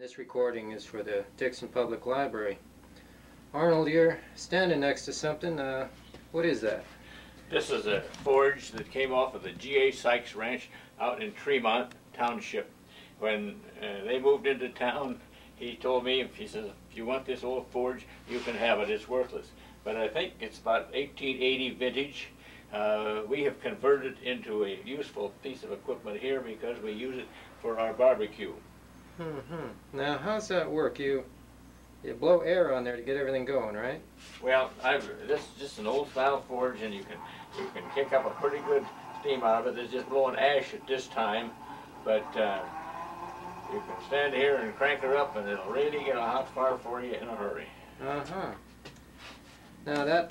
This recording is for the Dixon Public Library. Arnold, you're standing next to something. Uh, what is that? This is a forge that came off of the G.A. Sykes Ranch out in Tremont Township. When uh, they moved into town, he told me, he says, if you want this old forge, you can have it. It's worthless. But I think it's about 1880 vintage. Uh, we have converted it into a useful piece of equipment here because we use it for our barbecue. Mm-hmm. Now, how's that work? You you blow air on there to get everything going, right? Well, I've, this is just an old style forge, and you can you can kick up a pretty good steam out of it. It's just blowing ash at this time, but uh, you can stand here and crank her up, and it'll really get a hot fire for you in a hurry. Uh-huh. Now that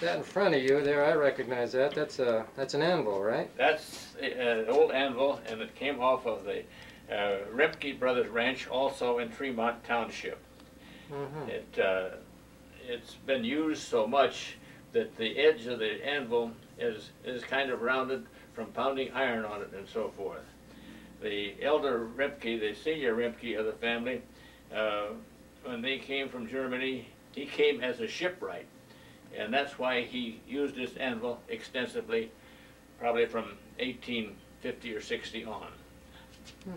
that in front of you there, I recognize that. That's a that's an anvil, right? That's uh, an old anvil, and it came off of the uh, Remke Brothers Ranch, also in Tremont Township. Mm-hmm. It uh, it's been used so much that the edge of the anvil is is kind of rounded from pounding iron on it and so forth. The elder Remke, the senior Remke of the family, uh, when they came from Germany, he came as a shipwright, and that's why he used this anvil extensively, probably from 1850 or 60 on. Hmm.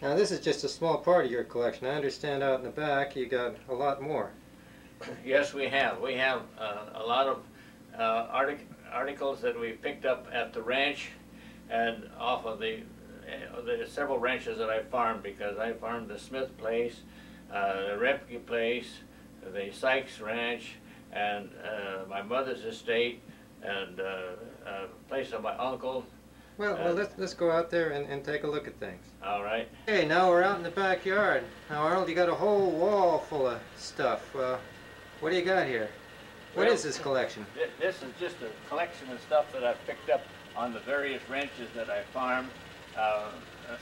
Now this is just a small part of your collection. I understand out in the back you got a lot more. Yes, we have. We have uh, a lot of uh, artic articles that we picked up at the ranch and off of the, uh, the several ranches that I farmed because I farmed the Smith place, uh, the Repke place, the Sykes Ranch, and uh, my mother's estate, and uh, a place of my uncle. Well, well let's let's go out there and, and take a look at things. All right. Hey, now we're out in the backyard. Now, Arnold, you got a whole wall full of stuff. Uh, what do you got here? What Well, is this collection? This is just a collection of stuff that I've picked up on the various ranches that I farm. Uh,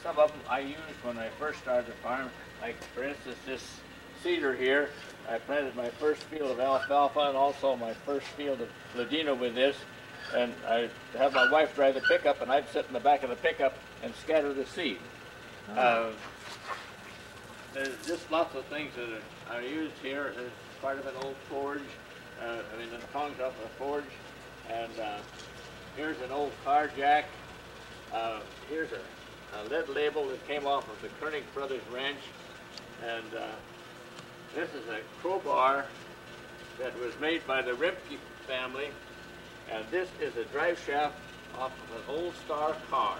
some of them I used when I first started to farm. Like, for instance, this seeder here. I planted my first field of alfalfa and also my first field of ladino with this. And I have my wife drive the pickup, and I'd sit in the back of the pickup and scatter the seed. Uh, there's just lots of things that are, are used here as part of an old forge. Uh, I mean, the tongs off a forge. And uh, here's an old car jack. Uh, here's a, a lead label that came off of the Koenig Brothers Ranch. And uh, this is a crowbar that was made by the Rimke family. And this is a drive shaft off of an old Star car.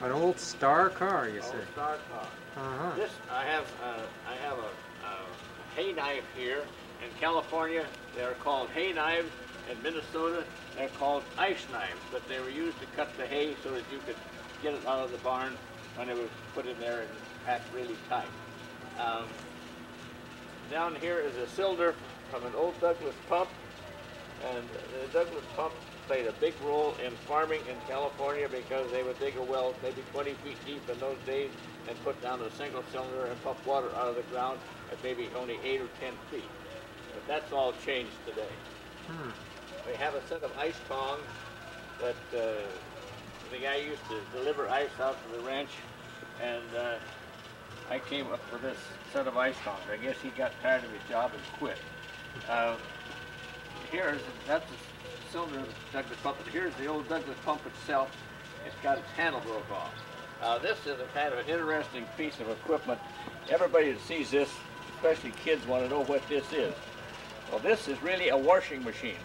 An old star car, you Old? Star car. Uh-huh. This I have. Uh, I have a, a hay knife here. In California, they are called hay knives. In Minnesota, they're called ice knives. But they were used to cut the hay so that you could get it out of the barn when it was put in there and packed really tight. Um, down here is a cylinder from an old Douglas pump, and the Douglas pump played a big role in farming in California because they would dig a well maybe 20 feet deep in those days and put down a single cylinder and pump water out of the ground at maybe only 8 or 10 feet. But that's all changed today. Hmm. We have a set of ice tongs that uh, the guy used to deliver ice out to the ranch, and uh, I came up with this set of ice tongs. I guess he got tired of his job and quit. Uh, here's that's the cylinder of the Douglas pump. and Here's the old Douglas pump itself. It's got its handle broke off. Uh, this is a kind of an interesting piece of equipment. Everybody that sees this, especially kids, want to know what this is. Well, this is really a washing machine.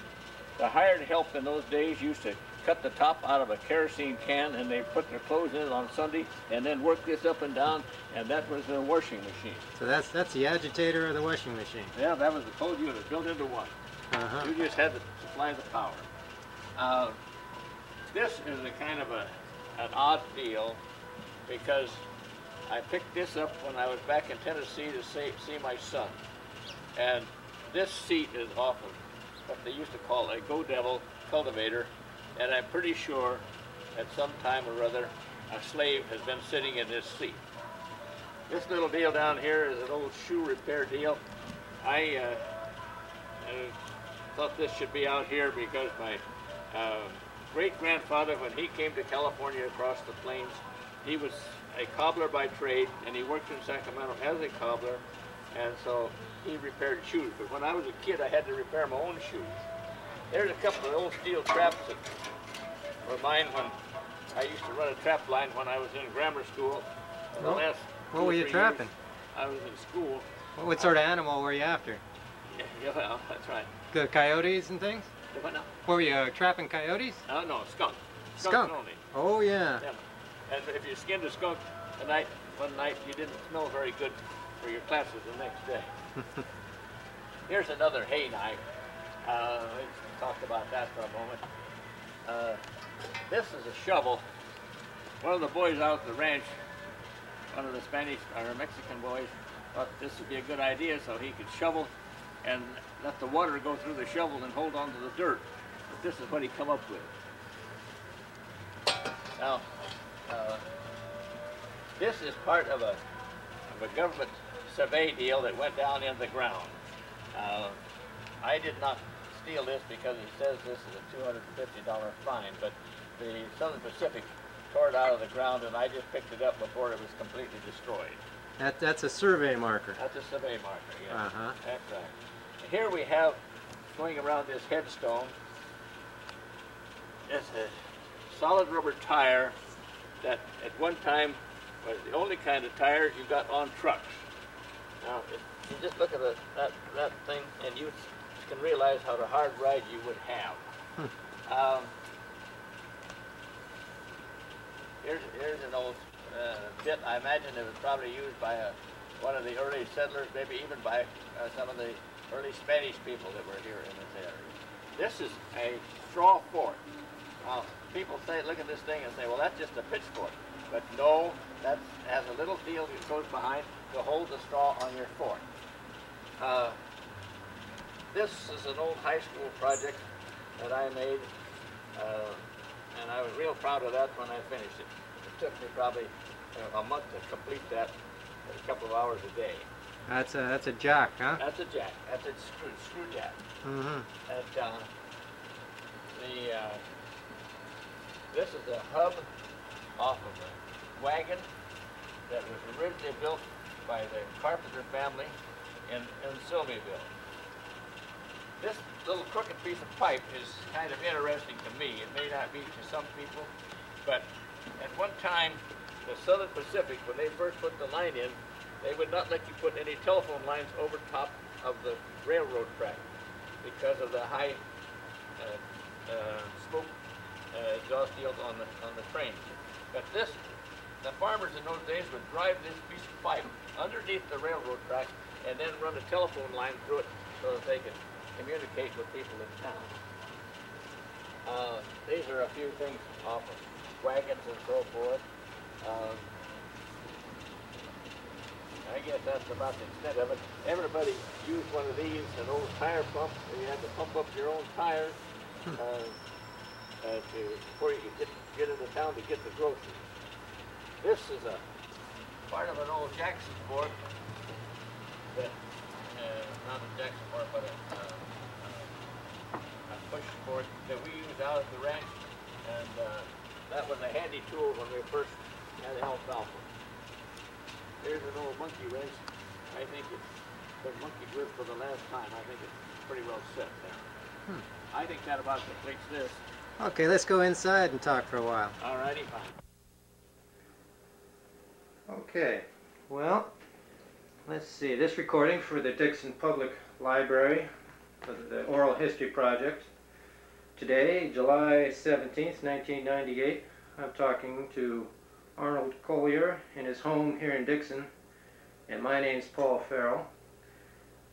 The hired help in those days used to cut the top out of a kerosene can and they put their clothes in it on Sunday and then work this up and down and that was a washing machine. So that's that's the agitator of the washing machine. Yeah, that was the cold unit built into one. Uh-huh. You just had to supply the power. Uh, this is a kind of a, an odd deal because I picked this up when I was back in Tennessee to see, see my son. And this seat is off of what they used to call a Go Devil cultivator. And I'm pretty sure at some time or other a slave has been sitting in this seat. This little deal down here is an old shoe repair deal. I uh, uh, thought this should be out here because my uh, great grandfather, when he came to California across the plains, he was a cobbler by trade, and he worked in Sacramento as a cobbler, and so he repaired shoes. But when I was a kid, I had to repair my own shoes. There's a couple of old steel traps that were mine when I used to run a trap line when I was in grammar school. The Well, last What were you trapping? I was in school. What, what sort of animal were you after? Yeah, yeah, well, that's right. The coyotes and things? What now? Were you uh, trapping coyotes? Uh, no, skunk. Skunk. only. Oh yeah. Yeah. And if you skinned a skunk a night, one night, you didn't smell very good for your classes the next day. Here's another hay knife. Uh, let's talk about that for a moment. Uh, this is a shovel. One of the boys out at the ranch, one of the Spanish or Mexican boys, thought this would be a good idea so he could shovel and let the water go through the shovel and hold on to the dirt. But this is what he come up with. Now, uh, this is part of a, of a government survey deal that went down in the ground. Uh, I did not steal this because it says this is a $250 fine, but the Southern Pacific tore it out of the ground and I just picked it up before it was completely destroyed. That that's a survey marker. That's a survey marker, yes. Uh-huh. That's right. Here we have, going around this headstone, it's a solid rubber tire that at one time was the only kind of tire you got on trucks. Now, if you just look at the, that, that thing and you can realize how the hard ride you would have. Um, here's, here's an old uh, bit. I imagine it was probably used by a, one of the early settlers, maybe even by uh, some of the early Spanish people that were here in this area. This is a straw fort. Now, people say, look at this thing and say, well, that's just a pitchfork. But no, that has a little deal that goes behind to hold the straw on your fort. Uh, this is an old high school project that I made, uh, and I was real proud of that when I finished it. It took me probably uh, a month to complete that, a couple of hours a day. That's a that's a jack, huh? That's a jack. That's a screw, screw jack. Mm-hmm. And uh, the uh, this is a hub off of a wagon that was originally built by the Carpenter family in, in Silveyville. This little crooked piece of pipe is kind of interesting to me. It may not be to some people, but at one time, the Southern Pacific, when they first put the line in, they would not let you put any telephone lines over top of the railroad track because of the high uh, uh, smoke uh, exhaust yield on the on the train. But this, the farmers in those days would drive this piece of pipe underneath the railroad track and then run a telephone line through it so that they could communicate with people in town. Uh, these are a few things off of wagons and so forth. Um, I guess that's about the extent of it. Everybody used one of these, an old tire pump, where you had to pump up your own tires uh, uh, to, before you could get, get into town to get the groceries. This is a part of an old Jackson fort that, uh, not a Jackson fort, but a, uh, a push fort that we used out at the ranch. And uh, that was a handy tool when we first had alfalfa. There's an old monkey wrench. I think it's been monkey with for the last time. I think it's pretty well set there. Hmm. I think that about completes this. Okay, let's go inside and talk for a while. Alrighty, fine. Okay, well, let's see. This recording for the Dixon Public Library for the Oral History Project. Today, July 17th, 1998, I'm talking to Arnold Collier in his home here in Dixon, and my name's Paul Ferrell.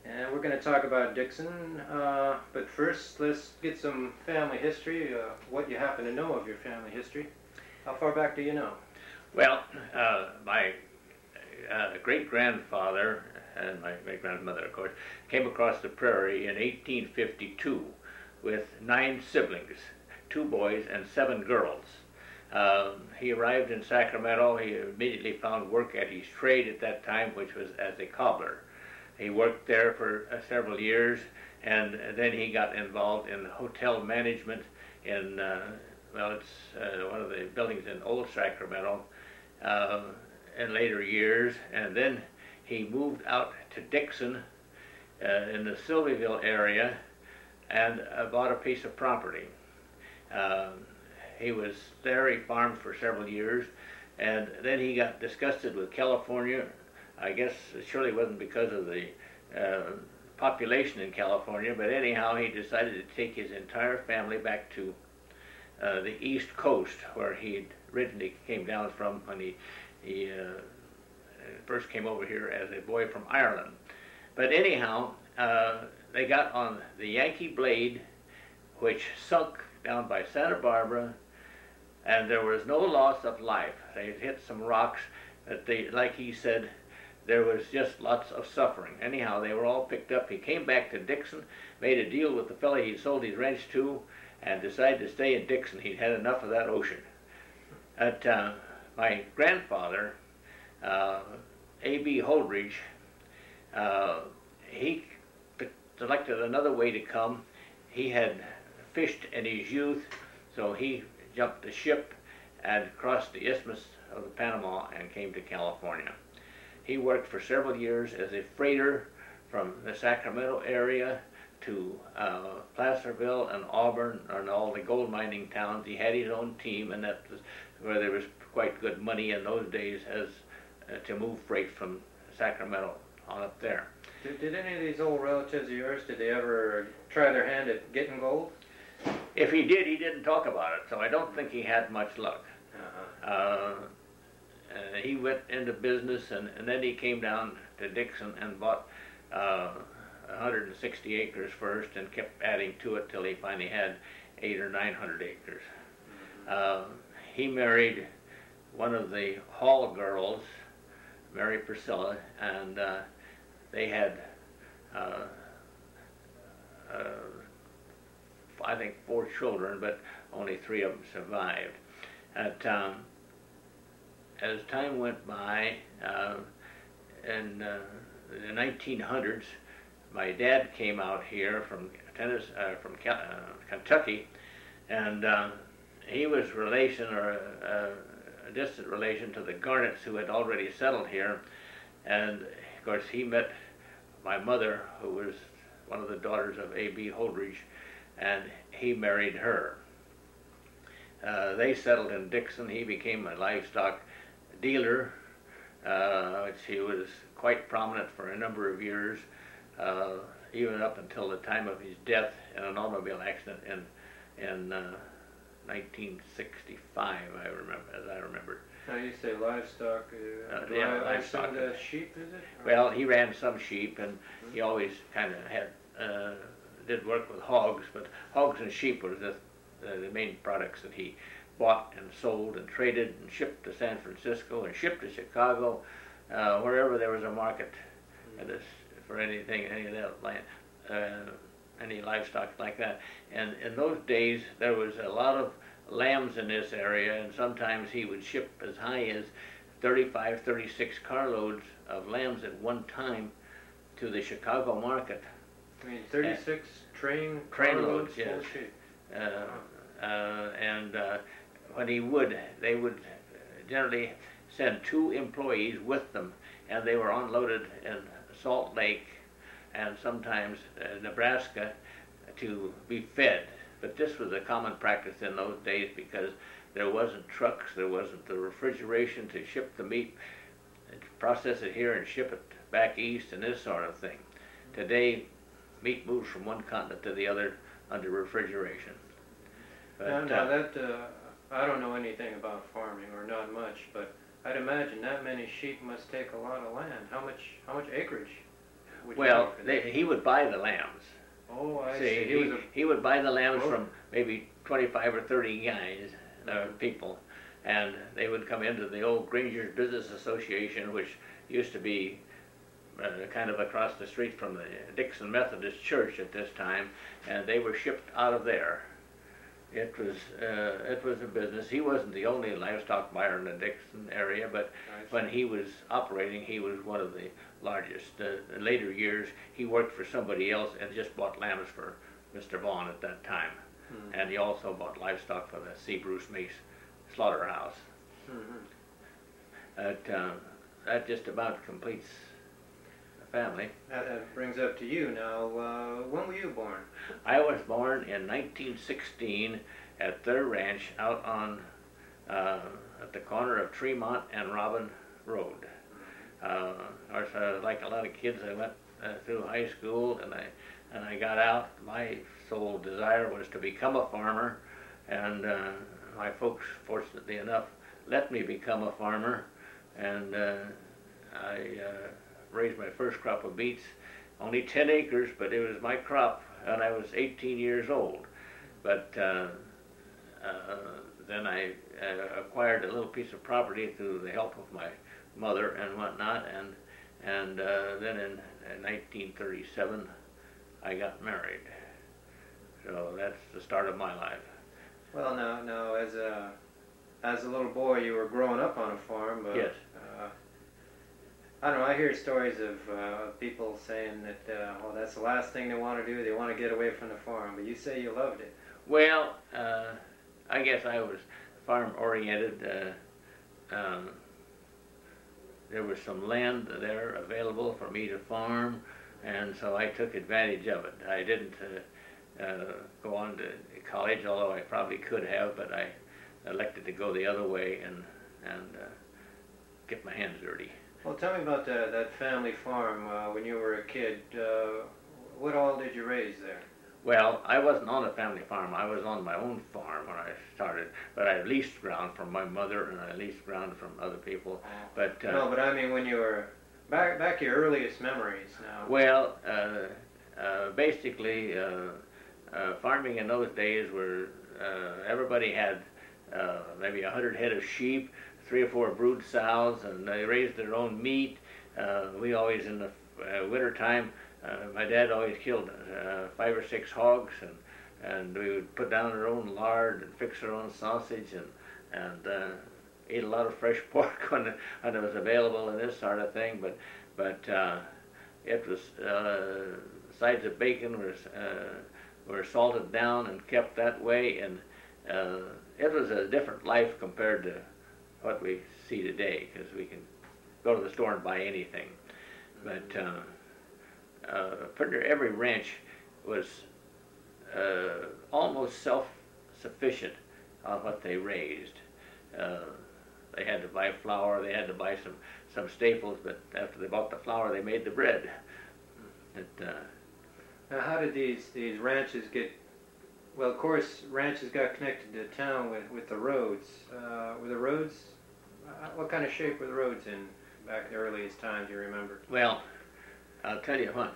And we're going to talk about Dixon, uh, but first let's get some family history, uh, what you happen to know of your family history. How far back do you know? Well, uh, my uh, great grandfather and my great grandmother, of course, came across the prairie in 1852 with nine siblings two boys and seven girls. Um, he arrived in Sacramento. He immediately found work at his trade at that time, which was as a cobbler. He worked there for uh, several years, and then he got involved in hotel management in, uh, well, it's uh, one of the buildings in Old Sacramento. Uh, in later years, and then he moved out to Dixon uh, in the Silveyville area and uh, bought a piece of property. Um, he was he farmed for several years, and then he got disgusted with California. I guess it surely wasn't because of the uh, population in California, but anyhow, he decided to take his entire family back to uh, the East Coast, where he originally came down from when he, he uh, first came over here as a boy from Ireland. But anyhow, uh, they got on the Yankee Blade, which sunk down by Santa Barbara, and there was no loss of life. They hit some rocks, but they, like he said, there was just lots of suffering. Anyhow, they were all picked up. He came back to Dixon, made a deal with the fellow he'd sold his ranch to, and decided to stay in Dixon. He'd had enough of that ocean. At uh, my grandfather, uh, A.B. Holdridge, uh, he selected another way to come. He had fished in his youth, so he jumped the ship and crossed the Isthmus of Panama and came to California. He worked for several years as a freighter from the Sacramento area to uh, Placerville and Auburn and all the gold mining towns. He had his own team, and that was where there was quite good money in those days as uh, to move freight from Sacramento on up there. Did, did any of these old relatives of yours, did they ever try their hand at getting gold? If he did, he didn't talk about it, so I don't think he had much luck. Uh-huh. Uh, uh, he went into business, and, and then he came down to Dixon and bought uh, 160 acres first, and kept adding to it till he finally had eight or 900 acres. Uh, he married one of the Hall girls, Mary Priscilla, and uh, they had, uh, uh, I think, four children, but only three of them survived. At, um, as time went by, uh, in uh, the 1900s, my dad came out here from Tennessee, uh, from uh, Kentucky, and uh, he was relation or a, a, distant relation to the Garnets who had already settled here, and of course he met my mother, who was one of the daughters of A.B. Holdridge, and he married her. Uh, they settled in Dixon. He became a livestock dealer, uh, which he was quite prominent for a number of years, uh, even up until the time of his death in an automobile accident in in uh, 1965. I remember, as I remember. Now you say livestock. Uh, Uh, do yeah, I, I livestock. the sheep is it? Well, he ran some sheep, and he always kind of had uh, did work with hogs, but hogs and sheep were the uh, the main products that he bought and sold and traded and shipped to San Francisco and shipped to Chicago, uh, wherever there was a market this, for anything, any of that land, uh, any livestock like that. And in those days, there was a lot of lambs in this area, and sometimes he would ship as high as 35, 36 carloads of lambs at one time to the Chicago market. I mean, 36 train Train carloads loads, yes. full of sheep. Uh, uh, and uh, when he would, they would generally send two employees with them, and they were unloaded in Salt Lake and sometimes uh, Nebraska to be fed. But this was a common practice in those days because there wasn't trucks, there wasn't the refrigeration to ship the meat, process it here and ship it back east and this sort of thing. Today, meat moves from one continent to the other under refrigeration. But, now, now uh, that uh, I don't know anything about farming or not much, but I'd imagine that many sheep must take a lot of land. How much? How much acreage? Would you well, they, he would buy the lambs. oh, I See, see. he, He a he would buy the lambs broker. from maybe 25 or 30 guys, uh, people, and they would come into the old Granger's Business Association, which used to be uh, kind of across the street from the Dixon Methodist Church at this time, and they were shipped out of there. It was uh, it was a business. He wasn't the only livestock buyer in the Dixon area, but when he was operating, he was one of the largest. Uh, in later years, he worked for somebody else and just bought lambs for Mr. Vaughn at that time. Hmm. And he also bought livestock for the C. Bruce Mace slaughterhouse. Mhm. That, uh, that just about completes family. That, that brings up to you now. Uh, when were you born? I was born in 1916 at their ranch out on uh, at the corner of Tremont and Robben Road. Uh, of course, uh, like a lot of kids, I went uh, through high school and I and I got out. My sole desire was to become a farmer, and uh, my folks, fortunately enough, let me become a farmer, and uh, I uh, raised my first crop of beets, only 10 acres, but it was my crop, and I was 18 years old. But uh, uh, then I uh, acquired a little piece of property through the help of my mother and whatnot, and and uh, then in, in 1937 I got married. So that's the start of my life. Well, now, now, as a as a little boy, you were growing up on a farm. But, Yes. I don't know. I hear stories of uh, people saying that, uh, well, that's the last thing they want to do. They want to get away from the farm. But you say you loved it. Well, uh, I guess I was farm oriented. Uh, um, there was some land there available for me to farm, and so I took advantage of it. I didn't uh, uh, go on to college, although I probably could have, but I elected to go the other way and and get my hands dirty. Well, tell me about that, that family farm uh, when you were a kid. Uh, what all did you raise there? Well, I wasn't on a family farm. I was on my own farm when I started, but I leased ground from my mother and I leased ground from other people. But uh, no, but I mean when you were back back your earliest memories. Now. well, uh, uh, basically, uh, uh, farming in those days were uh, everybody had uh, maybe a hundred head of sheep, three or four brood sows, and they raised their own meat. Uh, we always in the uh, winter time uh, my dad always killed uh, five or six hogs, and and we would put down our own lard and fix our own sausage, and and uh, a lot of fresh pork when it, when it was available and this sort of thing. But but uh, it was uh, sides of bacon were uh, were salted down and kept that way, and uh, it was a different life compared to what we see today, because we can go to the store and buy anything. But uh, uh, every ranch was uh, almost self-sufficient on what they raised. Uh, they had to buy flour, they had to buy some, some staples, but after they bought the flour, they made the bread. But, uh, Now, how did these these ranches get? Well, of course, ranches got connected to town with with the roads. Uh, were the roads? Uh, what kind of shape were the roads in back in the earliest times you remember? well, I'll tell you what.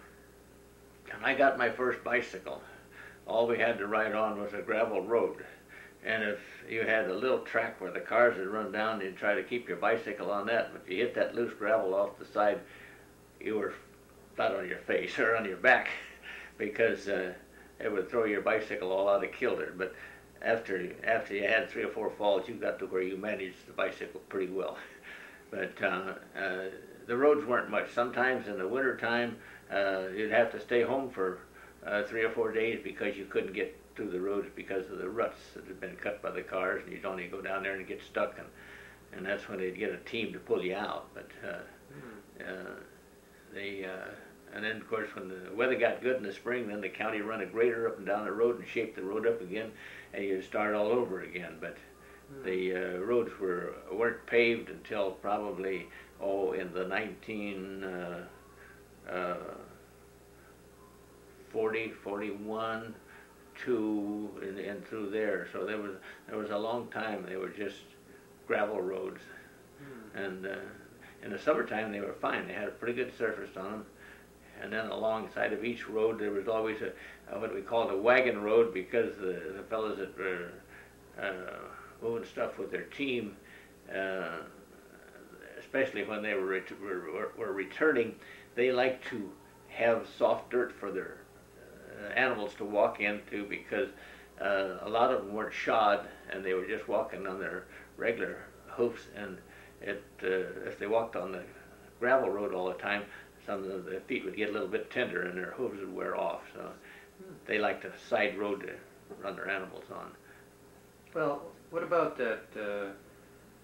When I got my first bicycle, all we had to ride on was a gravel road. And if you had a little track where the cars would run down, you'd try to keep your bicycle on that. But if you hit that loose gravel off the side, you were flat on your face or on your back because uh, it would throw your bicycle all out of kilter. But after after you had three or four falls, you got to where you managed the bicycle pretty well. But uh, uh, the roads weren't much. Sometimes in the wintertime, uh, you'd have to stay home for uh, three or four days because you couldn't get through the roads because of the ruts that had been cut by the cars, and you'd only go down there and get stuck, and and that's when they'd get a team to pull you out. But uh, uh, they uh, and then of course when the weather got good in the spring, then the county run a grader up and down the road and shaped the road up again, and you start all over again. But the uh, roads were weren't paved until probably oh in the 19 uh, uh, 40 41 to and, and through there. So there was there was a long time they were just gravel roads. And uh, in the summertime they were fine. They had a pretty good surface on them and then alongside of each road there was always a, a what we called a wagon road because the, the fellows that were uh, moving stuff with their team, uh, especially when they were, ret- were, were, returning, they liked to have soft dirt for their uh, animals to walk into because uh, a lot of them weren't shod and they were just walking on their regular hoofs and it, uh, if they walked on the gravel road all the time, some of the feet would get a little bit tender and their hooves would wear off. So they liked a side road to run their animals on. Well, what about that? Uh,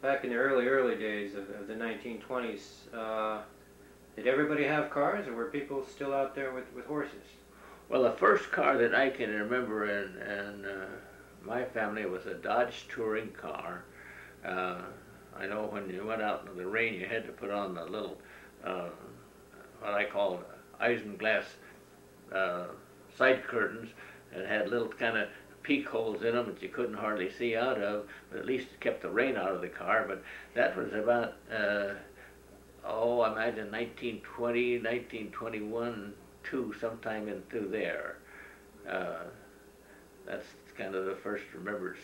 back in the early, early days of, of the 1920s, uh, did everybody have cars, or were people still out there with, with horses? Well, the first car that I can remember in, in uh, my family was a Dodge touring car. Uh, I know when you went out in the rain, you had to put on the little, uh, what I call isinglass uh, side curtains, and had little kind of peak holes in them that you couldn't hardly see out of, but at least it kept the rain out of the car. But that was about, uh, oh, I imagine 1920, 1921, two, sometime in through there. Uh, that's kind of the first remembrance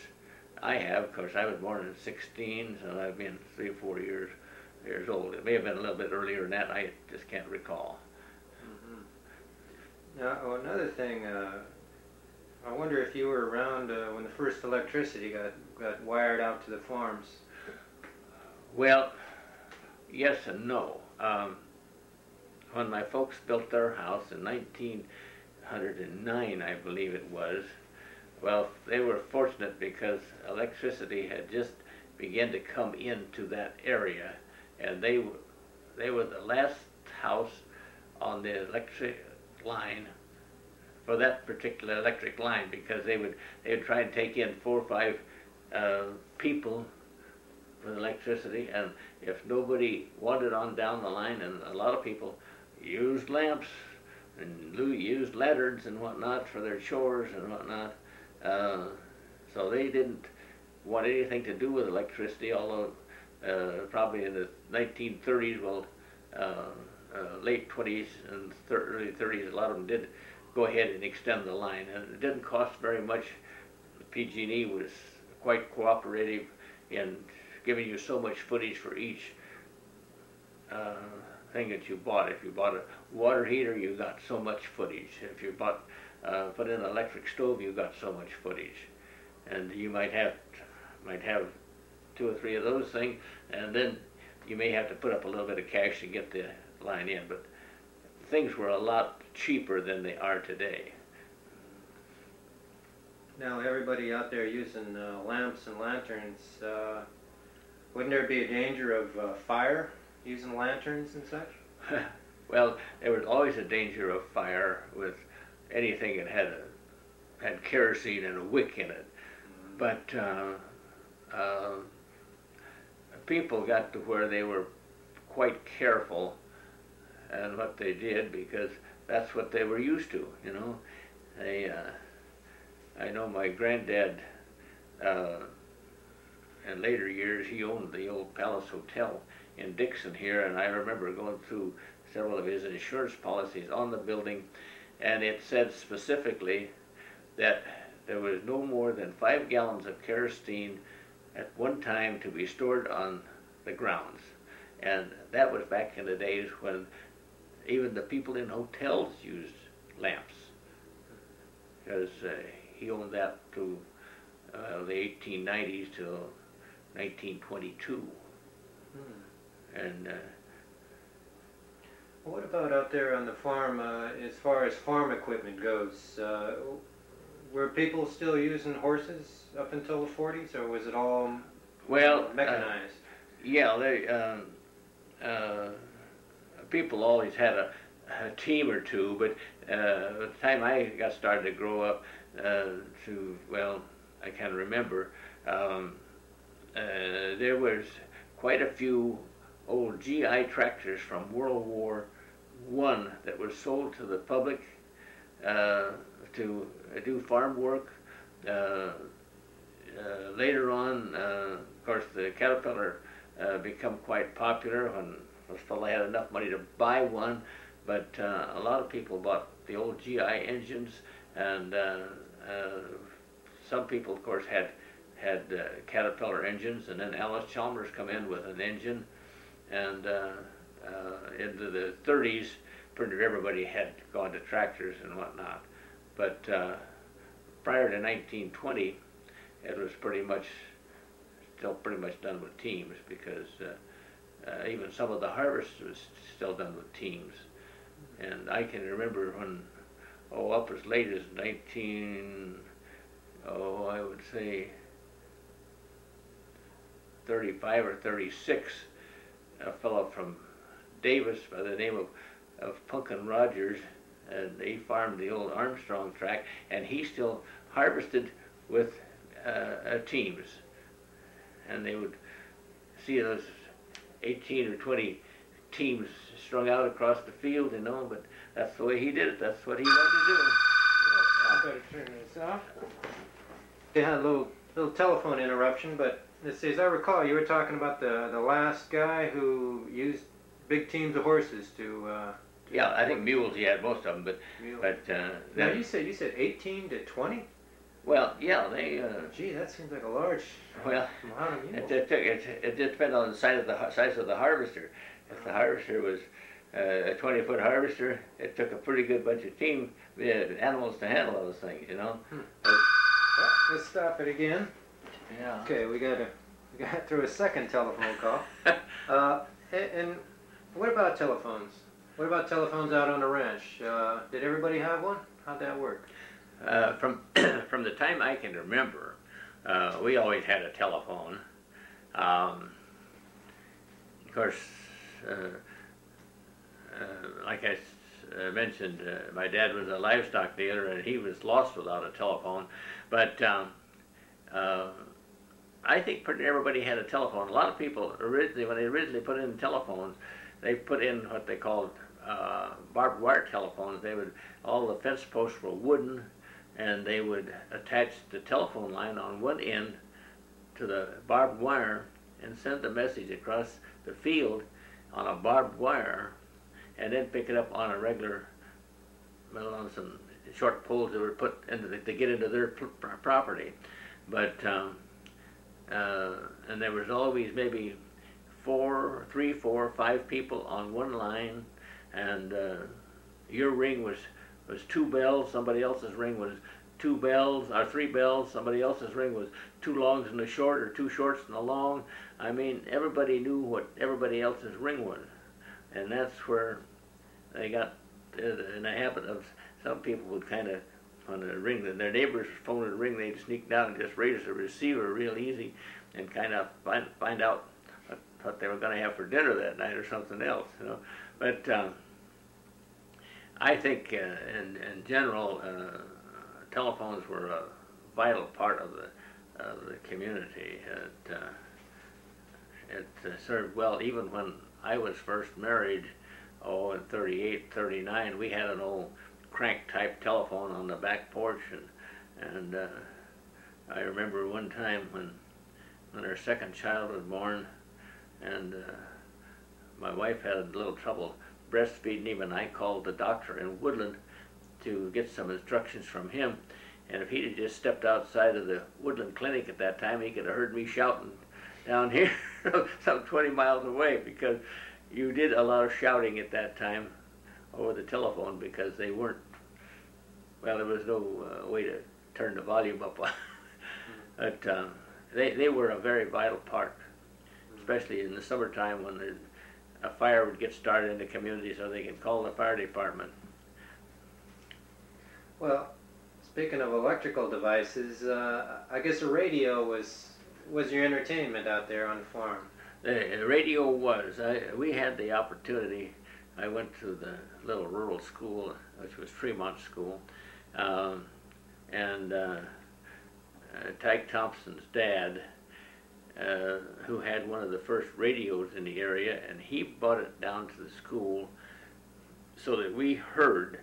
I have. Of course, I was born in 16, so I've been three or four years years old. It may have been a little bit earlier than that. I just can't recall. Mm-hmm. Now, oh, another thing. Uh, I wonder if you were around uh, when the first electricity got got wired out to the farms. Well, yes and no. Um, when my folks built their house in 1909, I believe it was, well, they were fortunate because electricity had just begun to come into that area, and they were, they were the last house on the electric line for that particular electric line because they would they would try and take in four or five uh, people with electricity, and if nobody wanted on down the line, and a lot of people used lamps and used lanterns and whatnot for their chores and whatnot. Uh, so they didn't want anything to do with electricity, although uh, probably in the 1930s, well, uh, uh, late 20s and early 30s, a lot of them did go ahead and extend the line, and it didn't cost very much. PG&E was quite cooperative in giving you so much footage for each uh, thing that you bought. If you bought a water heater, you got so much footage. If you bought uh, put in an electric stove, you got so much footage, and you might have might have two or three of those things, and then you may have to put up a little bit of cash to get the line in. But things were a lot cheaper than they are today. Now everybody out there using uh, lamps and lanterns, uh, wouldn't there be a danger of uh, fire using lanterns and such? well, there was always a danger of fire with anything that had a, had kerosene and a wick in it. Mm-hmm. But uh, uh, people got to where they were quite careful and what they did because that's what they were used to, you know. They, uh, I know my granddad, uh, in later years, he owned the old Palace Hotel in Dixon here, and I remember going through several of his insurance policies on the building, and it said specifically that there was no more than five gallons of kerosene at one time to be stored on the grounds. And that was back in the days when even the people in hotels used lamps. Because uh, he owned that to uh, the 1890s till 1922. Hmm. And uh, what about out there on the farm, uh, as far as farm equipment goes? Uh, were people still using horses up until the 40s, or was it all well uh, mechanized? yeah, they, um, uh, people always had a, a, team or two, but uh, the time I got started to grow up, to well, I can't remember. Um, there was quite a few old GI tractors from World War One that were sold to the public uh, to do farm work. Uh, uh, later on, uh, of course, the Caterpillar become quite popular when most people had enough money to buy one, but a lot of people bought the old GI engines, and some people, of course, had had uh, Caterpillar engines, and then Allis-Chalmers come in with an engine, and uh, uh, into the 30s, pretty much everybody had gone to tractors and whatnot. But uh, prior to 1920, it was pretty much still pretty much done with teams because uh, uh, even some of the harvest was still done with teams. And I can remember when, oh, up as late as 19, oh, I would say 35 or 36, a fellow from Davis by the name of, of Punkin Rogers, and he farmed the old Armstrong track, and he still harvested with uh, uh, teams. And they would see those 18 or 20 teams strung out across the field, you know, but that's the way he did it. That's what he wanted to do. I better turn this off. Yeah, a little little telephone interruption, but let's see, as I recall, you were talking about the the last guy who used big teams of horses to. Uh, to Yeah, I think mules he had most of them, but mule. but uh, now you said you said 18 to 20. well, yeah, they uh, Gee, that seems like a large well. amount of It, mules. it, took- it, it just depends on the size of the size of the harvester. If the harvester was uh, a 20 foot harvester, it took a pretty good bunch of team uh, animals to handle those things, you know. Well, let's stop it again. Yeah. Okay, we got to we got through a second telephone call. Uh, and, and what about telephones? What about telephones out on the ranch? Uh, did everybody have one? How'd that work? Uh, from from the time I can remember, uh, we always had a telephone. Um, of course, uh, uh, like I uh, mentioned, my dad was a livestock dealer, and he was lost without a telephone. But um, I think pretty everybody had a telephone. A lot of people originally, when they originally put in telephones, they put in what they called uh, barbed wire telephones. They would all the fence posts were wooden, and they would attach the telephone line on one end to the barbed wire and send the message across the field on a barbed wire, and then pick it up on a regular, well, on some short poles that were put into the, to get into their pr- pr- property. But um, uh, and there was always maybe four, three, four, five people on one line, and uh, your ring was was two bells. Somebody else's ring was two bells or three bells. Somebody else's ring was two longs and a short, or two shorts and a long. I mean, everybody knew what everybody else's ring was, and that's where they got uh, in the habit of some people would kind of on the ring that their neighbor's phone would ring, they'd sneak down and just raise the receiver real easy and kind of find find out what, what they were going to have for dinner that night or something else, you know. But um, I think, uh, in in general, uh, telephones were a vital part of the of the community. It uh, it served well even when I was first married. Oh, in 38, 39, we had an old crank type telephone on the back porch and and uh, I remember one time when when our second child was born and uh, my wife had a little trouble breastfeeding him and I called the doctor in Woodland to get some instructions from him. And if he'd have just stepped outside of the Woodland clinic at that time he could have heard me shouting down here some 20 miles away because you did a lot of shouting at that time over the telephone because they weren't well there was no uh, way to turn the volume up but uh, they, they were a very vital part especially in the summertime when the, a fire would get started in the community so they could call the fire department. Well, speaking of electrical devices, uh, I guess a radio was was your entertainment out there on the farm. the radio was. I, we had the opportunity. I went to the little rural school which was Fremont School um, and uh, uh, Tyke Thompson's dad, uh, who had one of the first radios in the area, and he brought it down to the school so that we heard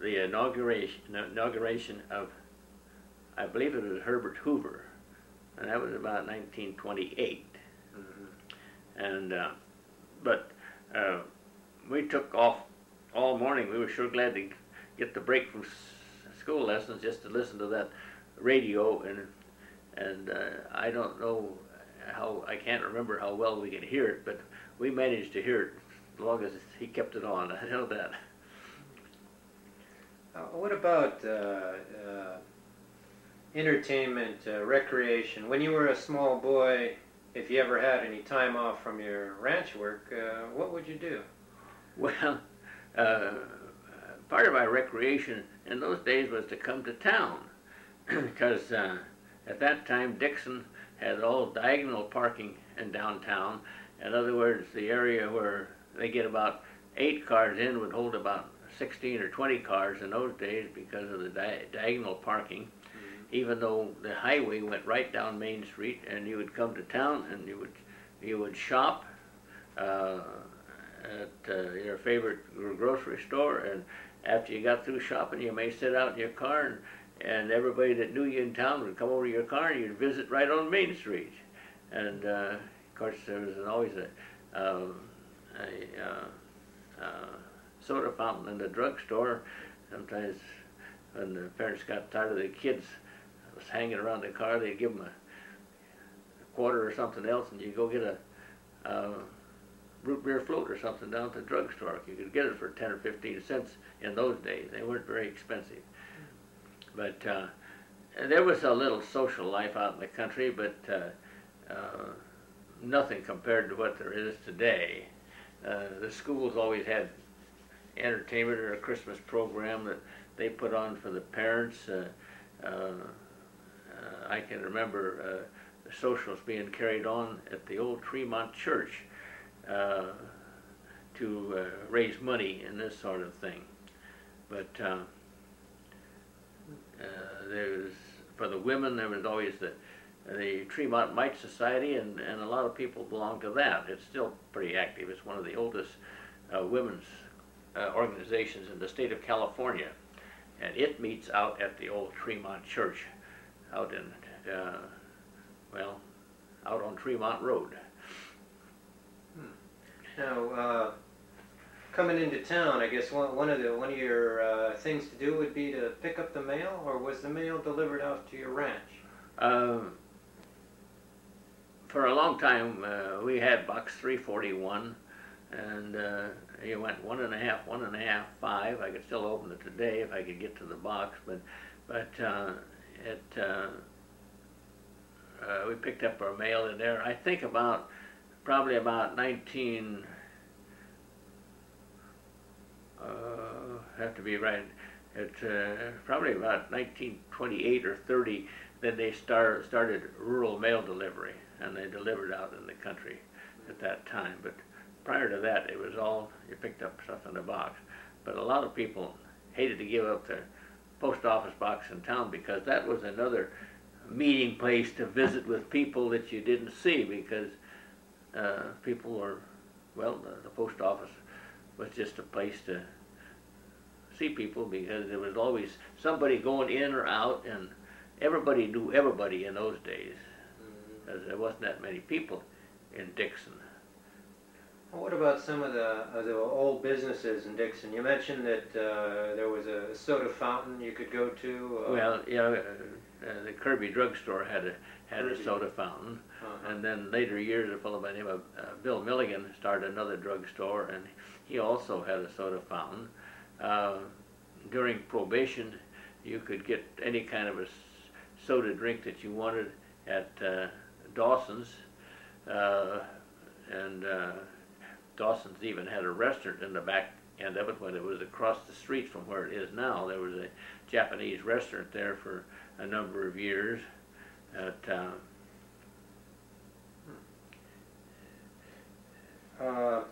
the inauguration inauguration of, I believe it was Herbert Hoover, and that was about 1928. And uh, but uh, we took off all morning. We were sure glad to get the break from s- school lessons just to listen to that radio and and uh, I don't know how I can't remember how well we could hear it, but we managed to hear it as long as he kept it on. I know that. Uh, what about uh, uh, entertainment, uh, recreation? When you were a small boy, if you ever had any time off from your ranch work, uh, what would you do? Well, uh, part of my recreation in those days was to come to town because uh, at that time Dixon had all diagonal parking in downtown. In other words, the area where they get about eight cars in would hold about 16 or 20 cars in those days because of the di- diagonal parking. Even though the highway went right down Main Street, and you would come to town and you would you would shop uh, at uh, your favorite grocery store, and after you got through shopping, you may sit out in your car and and everybody that knew you in town would come over to your car and you'd visit right on Main Street. And uh, of course, there was always a, um, a uh, uh, soda fountain in the drugstore. Sometimes, when the parents got tired of the kids was hanging around the car, they'd give them a, a quarter or something else, and you go get a uh, root beer float or something down at the drugstore. You could get it for ten or fifteen cents in those days. They weren't very expensive. But uh, there was a little social life out in the country, but uh, uh, nothing compared to what there is today. Uh, the schools always had entertainment or a Christmas program that they put on for the parents. Uh, uh, I can remember the socials being carried on at the old Tremont Church to raise money and this sort of thing. But uh, there was for the women there was always the the Tremont Mite Society and, and a lot of people belong to that. It's still pretty active. It's one of the oldest uh, women's uh, organizations in the state of California, and it meets out at the old Tremont Church, out in uh, well, out on Tremont Road. Now, uh, coming into town, I guess one, one of the one of your uh, things to do would be to pick up the mail, or was the mail delivered out to your ranch? Um, for a long time, uh, we had box 341, and uh, you went one and a half, one and a half, five. I could still open it today if I could get to the box, but but uh, it uh, uh, we picked up our mail in there. I think about probably about 19. Uh, have to be right. It uh, probably about 1928 or 30 then they start, started rural mail delivery, and they delivered out in the country at that time. But prior to that, it was all you picked up stuff in a box. But a lot of people hated to give up their post office box in town because that was another meeting place to visit with people that you didn't see because uh, people were, well, the, the post office was just a place to see people because there was always somebody going in or out and everybody knew everybody in those days, because there wasn't that many people in Dixon. What about some of the, of the old businesses in Dixon? You mentioned that uh, there was a soda fountain you could go to. Uh, Well, know, uh, uh, the Kirby drugstore had a had a soda fountain, uh-huh. and then later years, a fellow by the name of uh, Bill Milligan started another drugstore, and he also had a soda fountain. Uh, during prohibition, you could get any kind of a soda drink that you wanted at uh, Dawson's, uh, and uh, Dawson's even had a restaurant in the back end of it when it was across the street from where it is now. There was a Japanese restaurant there for a number of years. At, uh, Uh,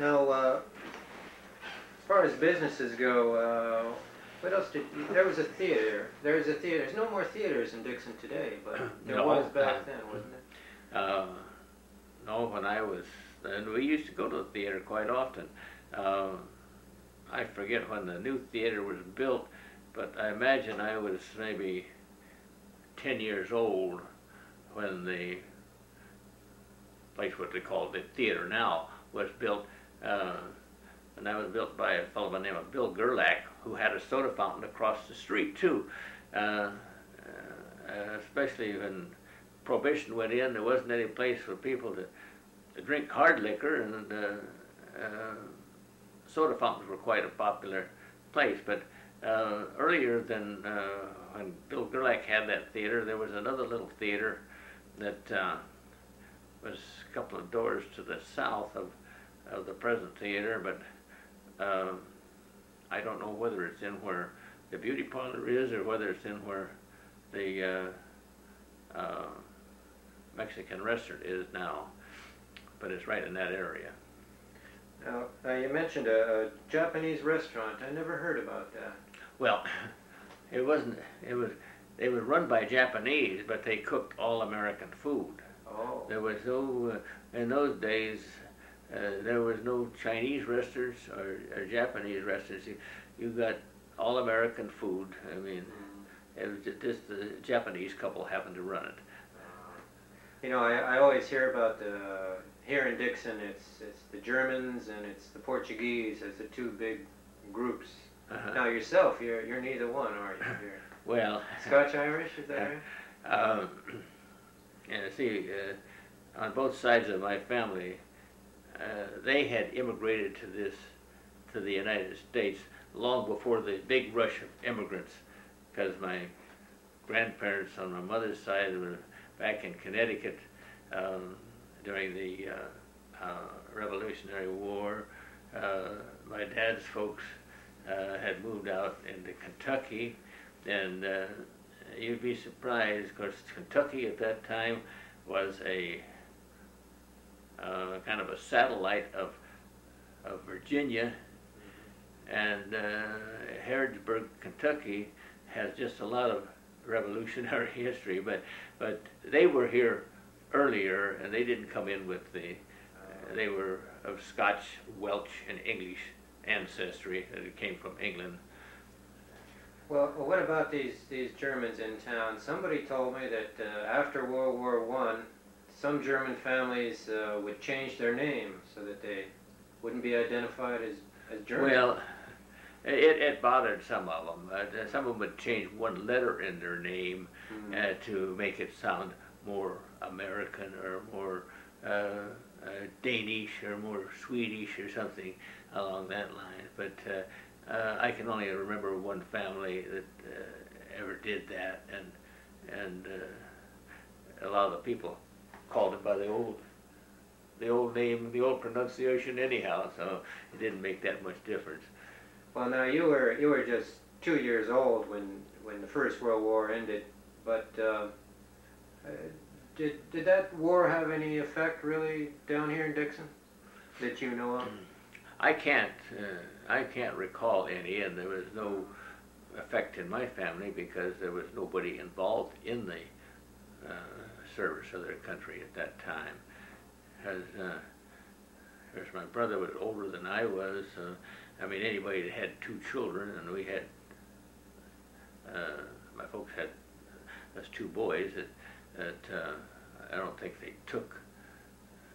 now, uh, as far as businesses go, uh, what else did you, there was a theater. There is a theater. There's no more theaters in Dixon today, but there No. was back then, wasn't it? Uh, no, when I was, and we used to go to the theater quite often. Uh, I forget when the new theater was built, but I imagine I was maybe 10 years old when the place, what they call the theater now, was built. Uh, and that was built by a fellow by the name of Bill Gerlach, who had a soda fountain across the street, too. Uh, uh, especially when prohibition went in, there wasn't any place for people to, to drink hard liquor, and uh, uh, soda fountains were quite a popular place. But uh, earlier than uh, when Bill Gerlach had that theater, there was another little theater that uh, was a couple of doors to the south of, of the present theater, but uh, I don't know whether it's in where the beauty parlor is or whether it's in where the uh, uh, Mexican restaurant is now, but it's right in that area. Now, you mentioned a, a Japanese restaurant. I never heard about that. Well, it wasn't. It was. They were run by Japanese, but they cooked all American food. Oh. There was no. Uh, in those days, uh, there was no Chinese restaurants or, or Japanese restaurants. You, you got all American food. I mean, it was just the Japanese couple happened to run it. You know, I, I always hear about the here in Dixon. It's it's the Germans and it's the Portuguese as the two big groups. Uh-huh. Now yourself, you're you're neither one, are you? You're Well, Scotch Irish, is that right? um, and see, uh, on both sides of my family, uh, they had immigrated to this, to the United States long before the big rush of immigrants, because my grandparents on my mother's side were back in Connecticut um, during the uh, uh, Revolutionary War. Uh, my dad's folks uh, had moved out into Kentucky, and uh, you'd be surprised, of course, Kentucky at that time was a uh, kind of a satellite of, of Virginia, and uh, Harrodsburg, Kentucky has just a lot of revolutionary history, but, but they were here earlier, and they didn't come in with the, they were of Scotch, Welsh, and English ancestry, that came from England. Well, well, what about these these Germans in town? Somebody told me that uh, after World War One, some German families uh, would change their name so that they wouldn't be identified as as German. Well, it, it bothered some of them. Uh, some of them would change one letter in their name Hmm. uh, to make it sound more American or more uh, uh, Danish or more Swedish or something along that line. But uh, uh, I can only remember one family that uh, ever did that, and and uh, a lot of the people called it by the old the old name, the old pronunciation anyhow. So it didn't make that much difference. Well, now you were you were just two years old when when the First World War ended, but uh, uh, did did that war have any effect really down here in Dixon that you know of? I can't, uh, I can't recall any, and there was no effect in my family because there was nobody involved in the uh, service of their country at that time. As, uh, as my brother was older than I was, uh, I mean, anybody that had two children, and we had, uh, my folks had us two boys that, that uh, I don't think they took,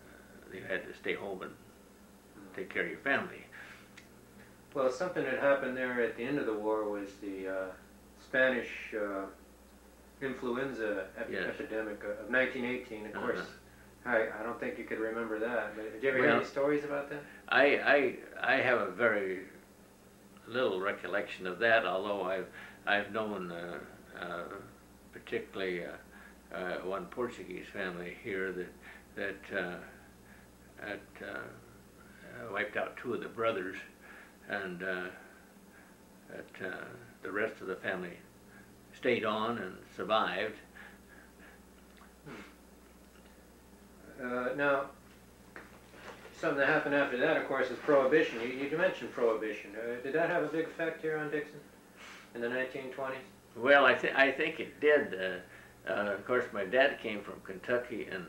uh, they had to stay home and take care of your family. Well, something that happened there at the end of the war was the uh, Spanish uh, influenza ep- Yes. epidemic of 1918. Of Uh-huh. course, I, I don't think you could remember that. But did you ever hear any stories about that? I, I, I have a very little recollection of that, although I've, I've known uh, uh, particularly uh, uh, one Portuguese family here that, that, uh, that uh, uh, wiped out two of the brothers, and uh, that uh, the rest of the family stayed on and survived. Uh, now, something that happened after that, of course, is Prohibition. You, you mentioned Prohibition. Uh, did that have a big effect here on Dixon in the 1920s? Well, I, th- I think it did. Uh, uh, of course, my dad came from Kentucky, and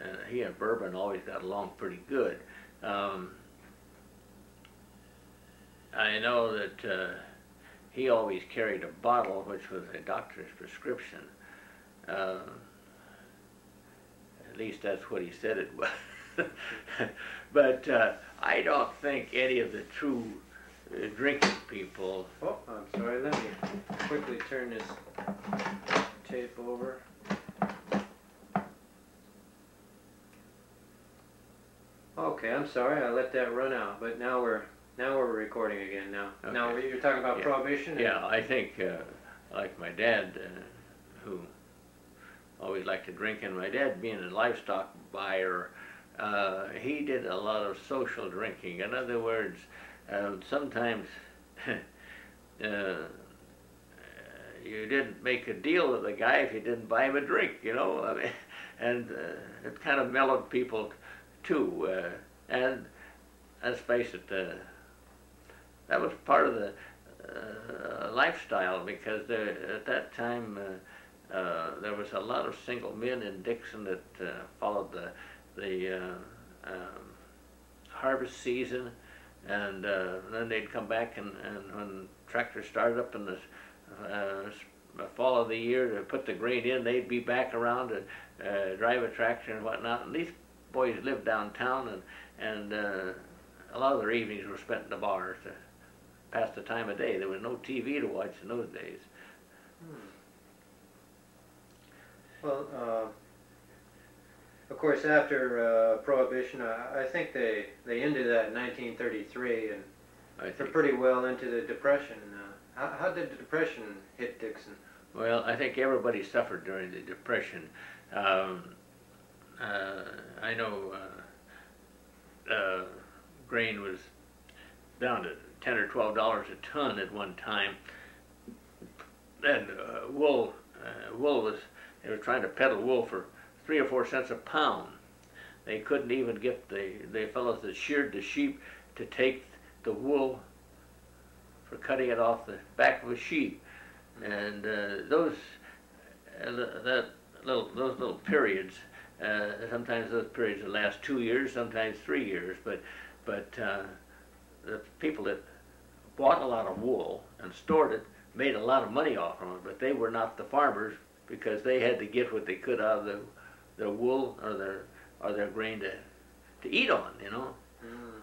uh, he and Bourbon always got along pretty good. Um, I know that uh, he always carried a bottle, which was a doctor's prescription. Uh, at least that's what he said it was. but uh, I don't think any of the true uh, drinking people Oh, I'm sorry. Let me quickly turn this tape over. Okay, I'm sorry. I let that run out, but now we're now we're recording again. Now, now you're talking about Yeah. prohibition. Yeah, I think, uh, like my dad, uh, who always liked to drink, and my dad being a livestock buyer, uh, he did a lot of social drinking. In other words, um, sometimes uh, you didn't make a deal with the guy if you didn't buy him a drink, you know. I mean, and uh, it kind of mellowed people too. Uh, and let's face it, uh, that was part of the uh, lifestyle because there, at that time uh, uh, there was a lot of single men in Dixon that uh, followed the the uh, um, harvest season, and uh, then they'd come back and, and when tractors started up in the fall of the year to put the grain in, they'd be back around to drive a tractor and whatnot. And these boys lived downtown, and and a lot of their evenings were spent in the bars pass the time of day. There was no TV to watch in those days. Well, uh, of course, after uh, Prohibition, I, I think they, they ended that in 1933 and I think. pretty well into the Depression. Uh, how, how did the Depression hit Dixon? Well, I think everybody suffered during the Depression. Um, uh, I know uh, uh, grain was down to ten or twelve dollars a ton at one time, and uh, wool uh, wool was they were trying to peddle wool for three or four cents a pound. They couldn't even get the the fellows that sheared the sheep to take the wool for cutting it off the back of a sheep and uh, those uh, that little those little periods uh, sometimes those periods last two years sometimes three years but but uh, the people that bought a lot of wool and stored it made a lot of money off of it but they were not the farmers because they had to get what they could out of the their wool or their or their grain to to eat on you know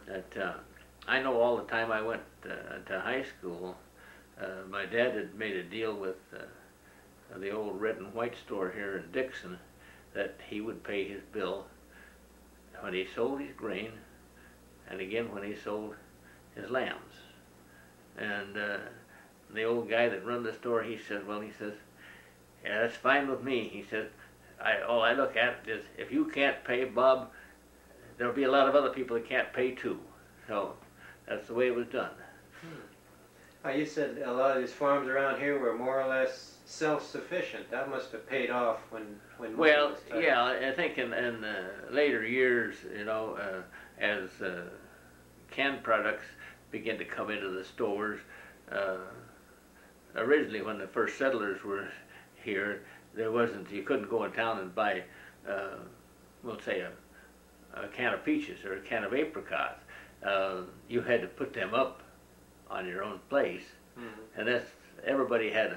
that uh, I know all the time I went uh, to high school uh, my dad had made a deal with uh, the old red and white store here in Dixon that he would pay his bill when he sold his grain and again when he sold his lambs. And uh, the old guy that run the store, he said, well, he says, yeah, that's fine with me. He said, I, all I look at is if you can't pay Bob, there'll be a lot of other people that can't pay too. So that's the way it was done. Uh, you said a lot of these farms around here were more or less self-sufficient. That must have paid off when when. Well, yeah, I think in, in uh, later years, you know, uh, as uh, canned products begin to come into the stores, uh, originally when the first settlers were here, there wasn't, you couldn't go in town and buy, uh, we'll say, a, a can of peaches or a can of apricots. Uh, you had to put them up on your own place Mhm. and that's everybody had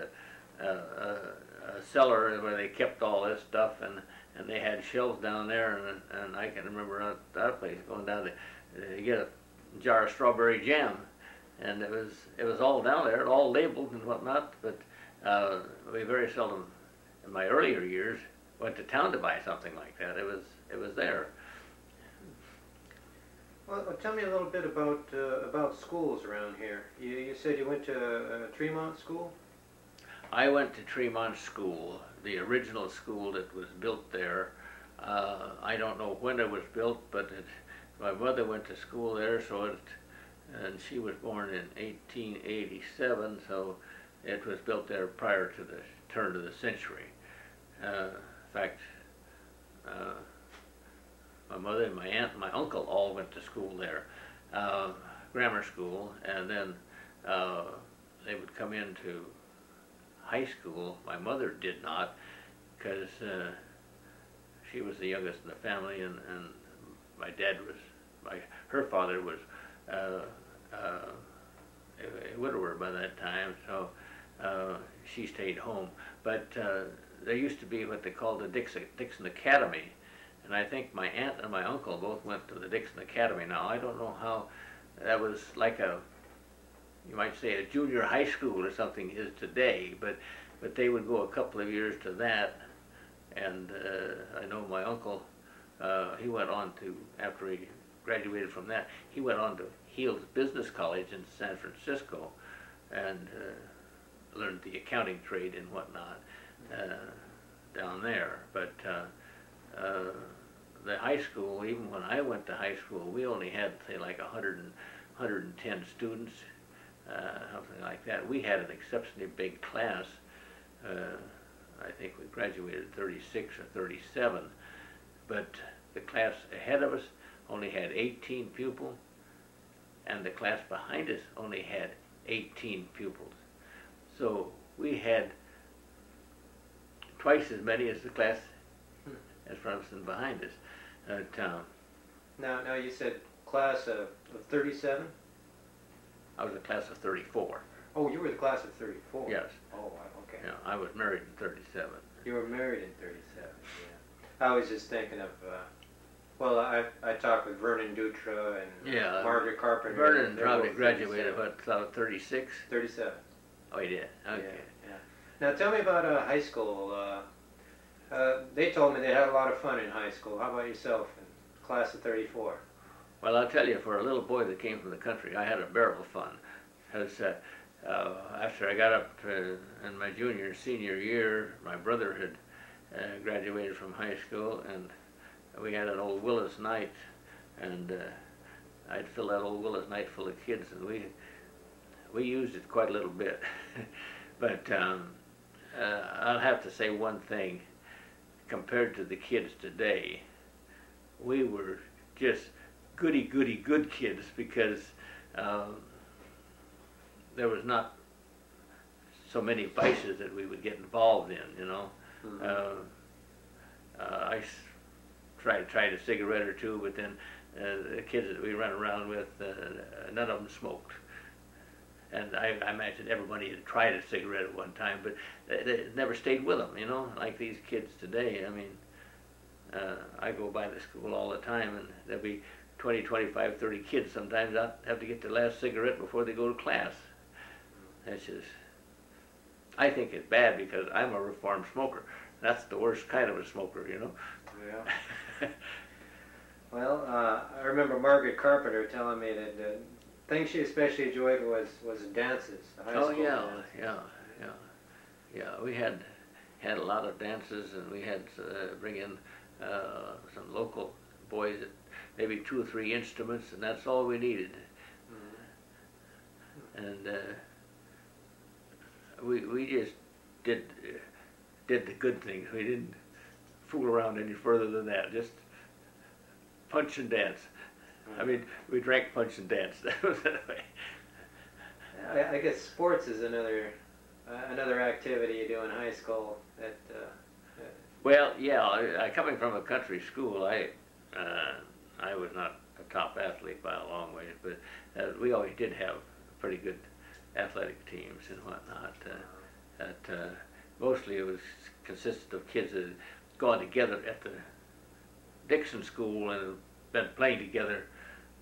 a, a, a, cellar where they kept all this stuff and and they had shelves down there and and I can remember at that place going down there to get a jar of strawberry jam and it was it was all down there all labeled and whatnot but uh, we very seldom in my earlier years went to town to buy something like that it was it was there Well, tell me a little bit about uh, about schools around here. You, you said you went to uh, Tremont School. I went to Tremont School, the original school that was built there. Uh, I don't know when it was built, but it, my mother went to school there, so it, and she was born in 1887, so it was built there prior to the turn of the century. Uh, in fact, uh, my mother and my aunt and my uncle all went to school there, uh, grammar school, and then uh, they would come into high school. My mother did not, because uh, she was the youngest in the family, and, and my dad was, my her father was uh, uh, a, widower by that time, so uh, she stayed home. But uh, there used to be what they called the Dixon, Dixon Academy, and I think my aunt and my uncle both went to the Dixon Academy. Now I don't know how that was like a you might say a junior high school or something is today, but but they would go a couple of years to that, and uh, I know my uncle, uh, he went on to after he graduated from that, he went on to Heald's Business College in San Francisco, and uh, learned the accounting trade and whatnot uh, down there. But uh, uh, the high school, even when I went to high school, we only had say like 100 and, 110 students uh, something like that. We had an exceptionally big class, I think we graduated 36 or 37, but the class ahead of us only had 18 pupils, and the class behind us only had 18 pupils. So we had twice as many as the class Hmm. as front of us and behind us. But, um, Now, now you said class of, of 37? I was a class of 34. Oh, you were the class of 34? Yes. Oh, okay. Yeah, I was married in 37. You were married in 37, yeah. I was just thinking of, uh, well, I, I talked with Vernon Dutra and Yeah, Margaret Carpenter. Vernon probably graduated, 37. what, about 36? 37. Oh, he did? Okay. Yeah, yeah. Now tell me about uh, high school. Uh, uh, they told me they had a lot of fun in high school. How about yourself in class of 34? Well, I'll tell you, for a little boy that came from the country, I had a barrel of fun. Because uh, uh, after I got up uh, in my junior and senior year, my brother had uh, graduated from high school, and we had an old Willys Knight, and uh, I'd fill that old Willys Knight full of kids, and we we used it quite a little bit. but um, uh, I'll have to say one thing: compared to the kids today, we were just goody goody good kids because um, there was not so many vices that we would get involved in, you know. Mm-hmm. Uh, uh, I s- tried a cigarette or two, but then uh, the kids that we ran around with, uh, none of them smoked. And I, I imagine everybody had tried a cigarette at one time, but they never stayed with them, you know, like these kids today. I mean, uh, I go by the school all the time, and there'll be 20, 25, 30 kids sometimes out have to get their last cigarette before they go to class. That's just, I think it's bad because I'm a reformed smoker. That's the worst kind of a smoker, you know. Yeah. Well, uh, I remember Margaret Carpenter telling me that the thing she especially enjoyed was was dances. Oh yeah, dances. yeah, yeah, yeah. We had had a lot of dances, and we had uh, bring in uh, some local boys, maybe two or three instruments, and that's all we needed. Mhm. and uh, we we just did uh, did the good things. We didn't fool around any further than that. Just punch and dance. I mean, we drank punch and dance. That was way. I, I guess sports is another uh, another activity you do in high school. That uh, Well, yeah. I, I, coming from a country school, I uh, I was not a top athlete by a long way, but uh, we always did have pretty good athletic teams and whatnot. Uh, that uh, mostly it was consisted of kids that had gone together at the Dixon School and been playing together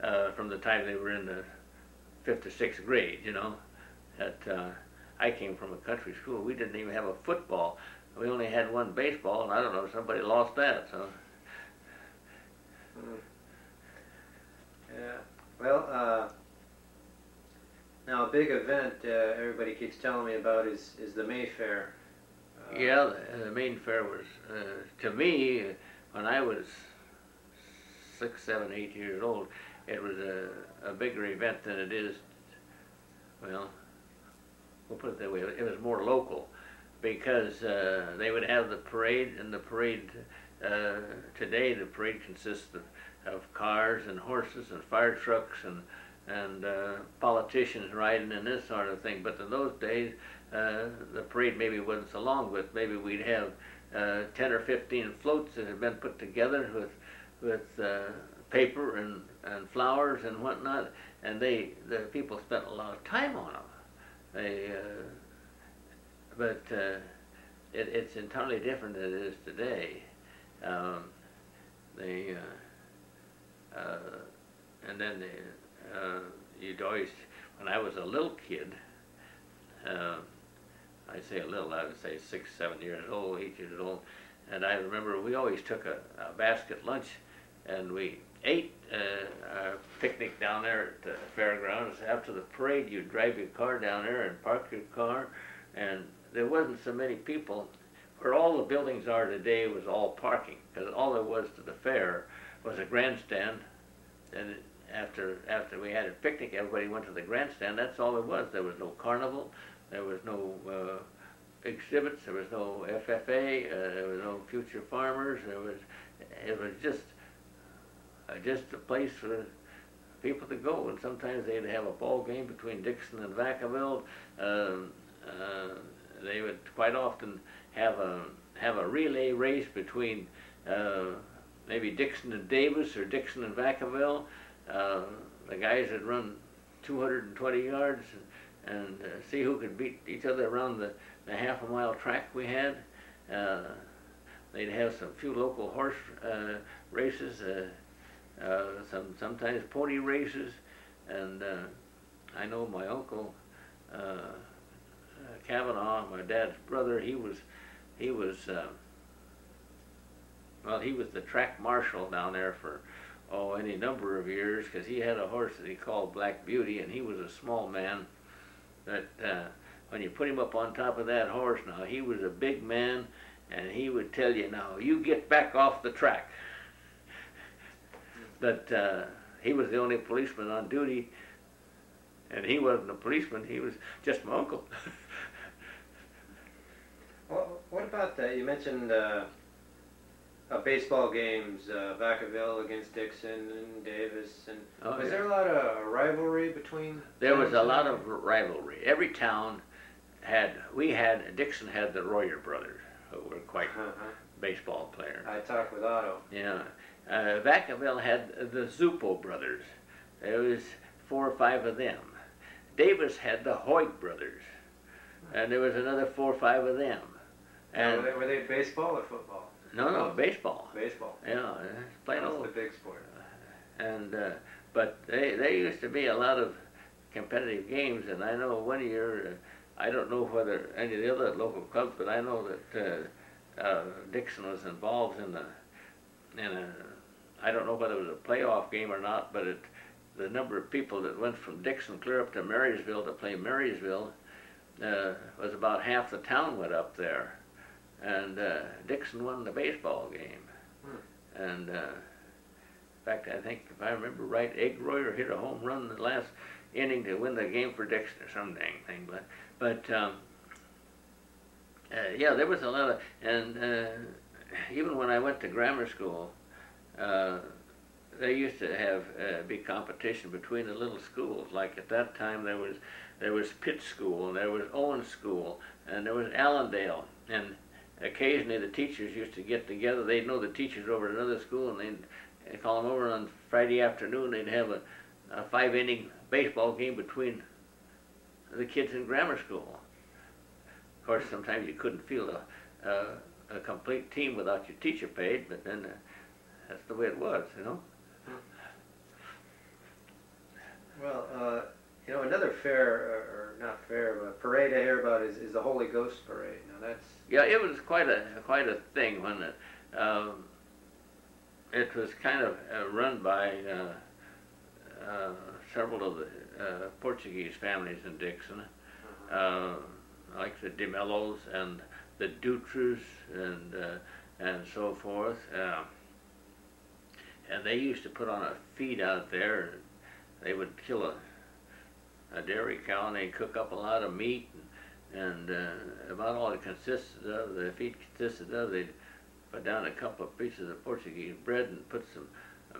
uh, from the time they were in the fifth or sixth grade. You know, that uh, I came from a country school. We didn't even have a football. We only had one baseball, and I don't know somebody lost that. So Mm. Yeah. Well, uh, now a big event uh, everybody keeps telling me about is is the Mayfair. Uh, yeah, the, the May Fair was uh, to me when I was six, seven, eight years old. It was a, a bigger event than it is. Well, we'll put it that way. It was more local because uh, they would have the parade, and the parade uh, today the parade consists of, of cars and horses and fire trucks and and uh, politicians riding and this sort of thing. But in those days, uh, the parade maybe wasn't so long, but maybe we'd have uh, 10 or 15 floats that had been put together with with uh, paper and, and flowers and whatnot, and they the people spent a lot of time on them. They, uh, but uh, it, it's entirely different than it is today. Um, they and then they, uh, you'd always when I was a little kid. Uh, I say a little, I would say six, seven years old, eight years old, and I remember we always took a, a basket lunch, and we ate uh, our picnic down there at the fairgrounds. After the parade, you'd drive your car down there and park your car, and there wasn't so many people. Where all the buildings are today was all parking, because all there was to the fair was a grandstand, and after after we had a picnic, everybody went to the grandstand. That's all there was. There was no carnival. There was no uh, exhibits. There was no FFA. Uh, there was no future farmers. There was. It was just uh, just a place for people to go. And sometimes they'd have a ball game between Dixon and Vacaville. Um, uh, they would quite often have a have a relay race between uh, maybe Dixon and Davis or Dixon and Vacaville. Uh, the guys that run 220 yards and, and uh, see who could beat each other around the, the half a mile track we had. Uh, they'd have some few local horse uh, races, uh, uh, some sometimes pony races, and uh, I know my uncle Kavanaugh, my dad's brother, he was he was well, he was the track marshal down there for oh any number of years because he had a horse that he called Black Beauty, and he was a small man. But uh, when you put him up on top of that horse, now he was a big man, and he would tell you, "Now you get back off the track." But uh, he was the only policeman on duty, and he wasn't a policeman; he was just my uncle. well, what about that? You mentioned. Uh baseball games, uh, Vacaville against Dixon and Davis, and oh, was yeah. there a lot of rivalry between? There was a lot of rivalry. Every town had. We had Dixon had the Royer brothers, who were quite uh-huh. baseball players. I talked with Otto. Yeah, uh, Vacaville had the Zupo brothers. There was four or five of them. Davis had the Hoyt brothers, and there was another four or five of them. And were, they, were they baseball or football? No, no, baseball. Baseball. Yeah, plain old. the big sport. And uh, but they they used to be a lot of competitive games, and I know one year, uh, I don't know whether any of the other local clubs, but I know that uh, uh, Dixon was involved in the in a I don't know whether it was a playoff game or not, but it the number of people that went from Dixon clear up to Marysville to play Marysville uh, was about half the town went up there and uh, Dixon won the baseball game. Hmm. And uh, in fact, I think if I remember right, Egg Royer hit a home run in the last inning to win the game for Dixon or some dang thing. But but um, uh, yeah, there was a lot of and uh, even when I went to grammar school. Uh, they used to have uh, big competition between the little schools. Like at that time, there was there was Pitt School, and there was Owen School, and there was Allendale, and occasionally the teachers used to get together. They'd know the teachers over at another school, and they'd call them over on Friday afternoon. They'd have a, a five-inning baseball game between the kids in grammar school. Of course, sometimes you couldn't field a, a, a complete team without your teacher paid, but then uh, that's the way it was, you know. Well, uh, you know, another fair, or, or not fair, but parade I hear about is, is the Holy Ghost Parade. Now that's yeah, it was quite a quite a thing when it um, it was kind of uh, run by uh, uh, several of the uh, Portuguese families in Dixon, uh, like the De Mellos and the Dutras and uh, and so forth. and they used to put on a feed out there. They would kill a dairy cow and they cook up a lot of meat and, and uh, about all it consisted of, the feed consisted of, they'd put down a couple of pieces of Portuguese bread and put some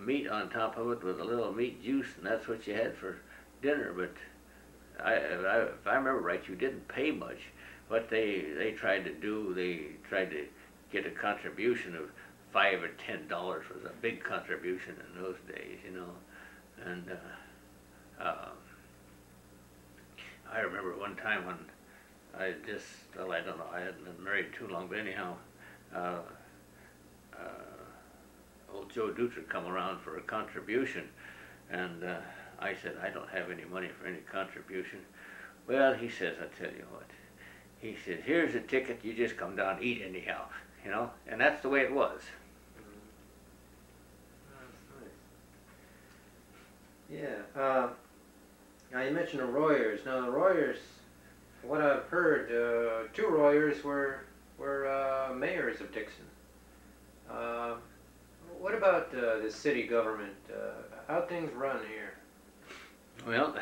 meat on top of it with a little meat juice and that's what you had for dinner. But I, I, if I remember right, you didn't pay much. What they, they tried to do, they tried to get a contribution of five or ten dollars was a big contribution in those days, you know. And uh, uh, I remember one time when I just, well, I don't know, I hadn't been married too long, but anyhow, uh, uh, old Joe Dutra come around for a contribution, and uh, I said, I don't have any money for any contribution. Well, he says, I tell you what, he says, here's a ticket, you just come down and eat anyhow, you know, and that's the way it was. Yeah. Now you mentioned the Royers. Now the Royers, what I've heard, uh, two Royers were were uh, mayors of Dixon. Uh, what about uh, the city government? Uh, how things run here? Well,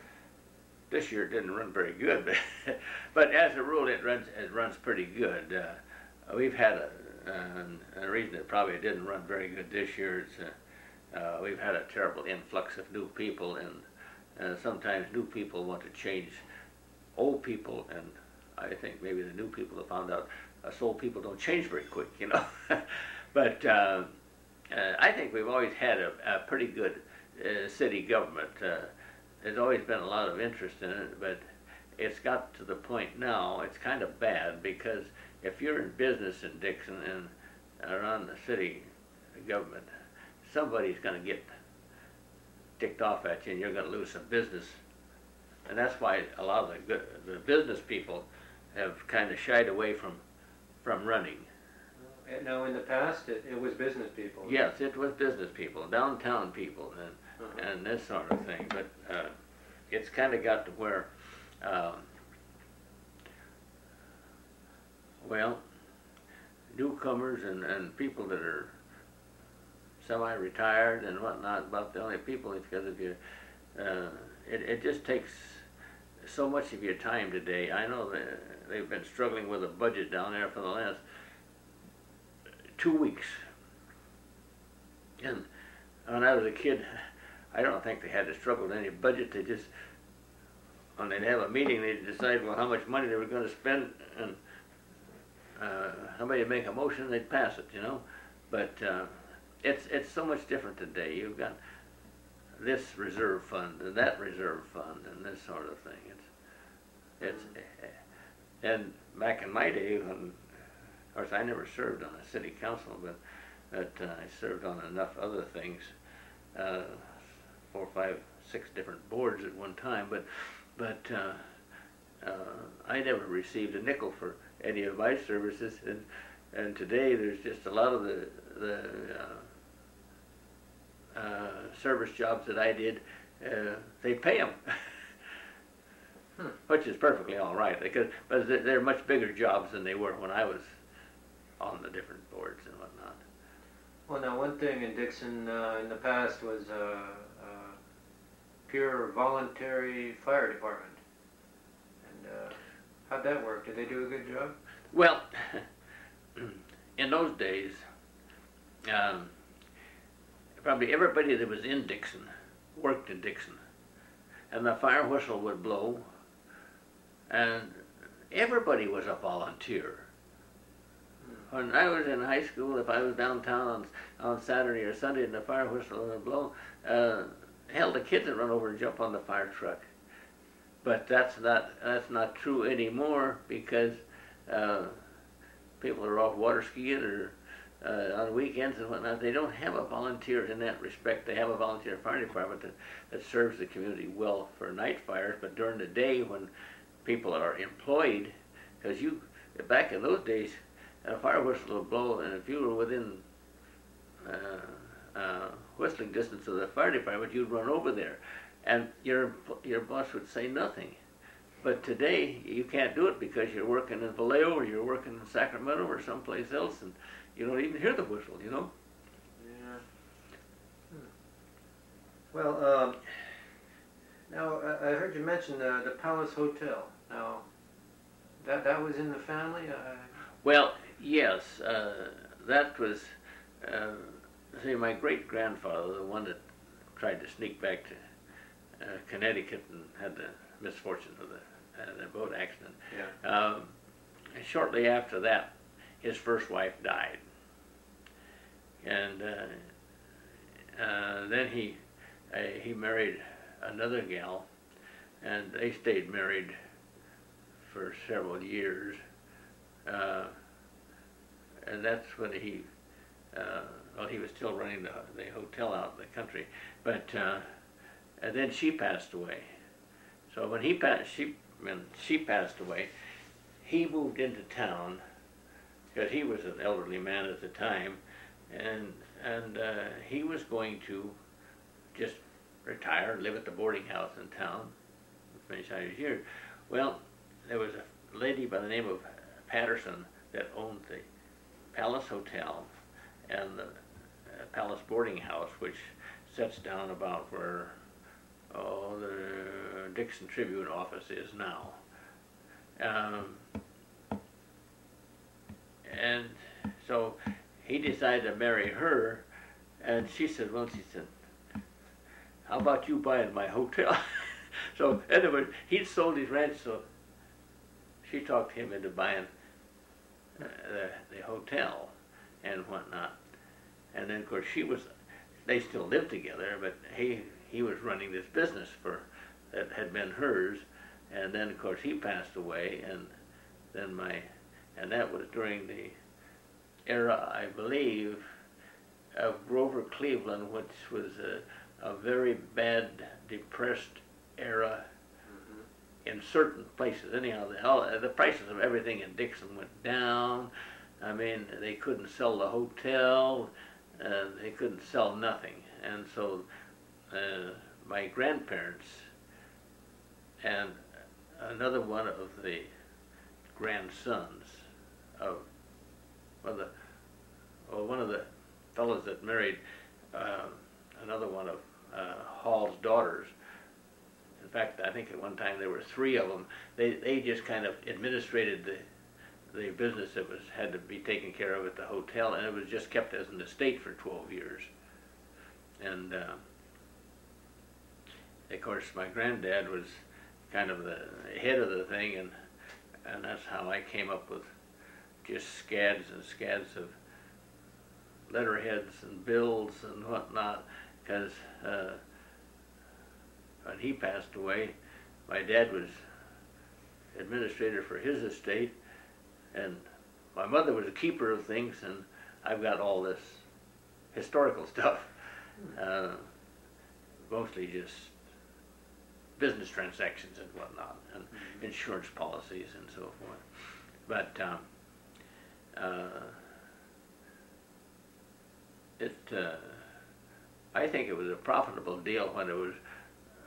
this year it didn't run very good, but, but as a rule, it runs it runs pretty good. Uh, we've had a, uh, a reason it probably didn't run very good this year. It's we've had a terrible influx of new people, and uh, sometimes new people want to change old people, and I think maybe the new people have found out us old people don't change very quick, you know. but uh, uh, I think we've always had a, a pretty good uh, city government. Uh, there's always been a lot of interest in it, but it's got to the point now, it's kind of bad because if you're in business in Dixon and around the city government, somebody's going to get ticked off at you and you're going to lose some business. And that's why a lot of the, good, the business people have kind of shied away from, from running. Uh, Now, in the past, it, it was business people. Yes, it was business people, downtown people, and Uh-huh. and this sort of thing. But uh, it's kind of got to where, um, well, newcomers and, and people that are semi-retired and whatnot, about the only people, because of you, uh, it, it just takes so much of your time today. I know that they've been struggling with a budget down there for the last two weeks. And when I was a kid, I don't think they had to struggle with any budget. They just, when they'd have a meeting, they'd decide, well, how much money they were going to spend, and uh, somebody would make a motion, they'd pass it, you know. But uh, it's it's so much different today. You've got this reserve fund and that reserve fund and this sort of thing. It's it's and back in my day, when, of course, I never served on a city council, but but uh, I served on enough other things, uh, four, five, six different boards at one time. But but uh, uh, I never received a nickel for any of my services, and and today there's just a lot of the the uh, service jobs that I did, uh, they pay them. Hmm. Which is perfectly all right, because but they're- they're much bigger jobs than they were when I was on the different boards and whatnot. Well, now, one thing in Dixon uh, in the past was uh, uh, pure voluntary fire department. And uh, how'd that work? Did they do a good job? Well, in those days, um, probably everybody that was in Dixon worked in Dixon, and the fire whistle would blow, and everybody was a volunteer. When I was in high school, if I was downtown on, on Saturday or Sunday and the fire whistle would blow, uh, hell, the kids would run over and jump on the fire truck. But that's not that's not true anymore because uh, people are off water skiing or uh, on weekends and whatnot. They don't have a volunteer in that respect. They have a volunteer fire department that, that serves the community well for night fires, but during the day when people are employed, because you back in those days, a fire whistle would blow, and if you were within uh, uh, whistling distance of the fire department, you'd run over there, and your your boss would say nothing. But today you can't do it because you're working in Vallejo or you're working in Sacramento or someplace else, and you don't even hear the whistle. You know. Yeah. Well, um, now I I heard you mention the, the Palace Hotel. Now, that that was in the family. I, Well, yes, uh, that was. Uh, see, my great grandfather, the one that tried to sneak back to uh, Connecticut and had the misfortune of the, uh, the boat accident. yeah. Um, shortly after that, his first wife died, and uh, uh, then he uh, he married another gal, and they stayed married for several years. Uh, and that's when he, well, he was still running the, the hotel out in the country, but and then she passed away. So when he passed, she when she passed away, he moved into town because he was an elderly man at the time, and and uh, he was going to just retire live at the boarding house in town, finish out his years. Well, there was a lady by the name of Patterson that owned the Palace Hotel and the uh, Palace Boarding House, which sets down about where oh, the Dixon Tribune office is now. Um, and so he decided to marry her, and she said, well, she said, how about you buying my hotel? so anyway, he'd sold his ranch, so she talked him into buying uh, the, the hotel and whatnot. And then, of course, she was, they still lived together, but he, he was running this business for, that had been hers. And then, of course, he passed away, and then my, and that was during the era, I believe, of Grover Cleveland, which was a, a very bad, depressed era in certain places. Anyhow, the, all, the prices of everything in Dixon went down. I mean, they couldn't sell the hotel. Uh, they couldn't sell nothing. And so uh, my grandparents and another one of the grandsons of one of the, well, one of the fellows that married uh, another one of uh, Hall's daughters. In fact, I think at one time there were three of them. They, they just kind of administrated the the business that was had to be taken care of at the hotel, and it was just kept as an estate for 12 years. And uh, of course, my granddad was kind of the head of the thing, and and that's how I came up with just scads and scads of letterheads and bills and whatnot, because uh, when he passed away, my dad was administrator for his estate, and my mother was a keeper of things, and I've got all this historical stuff, uh, mostly just business transactions and whatnot, and insurance policies and so forth. But um, uh, it, uh, I think it was a profitable deal when it was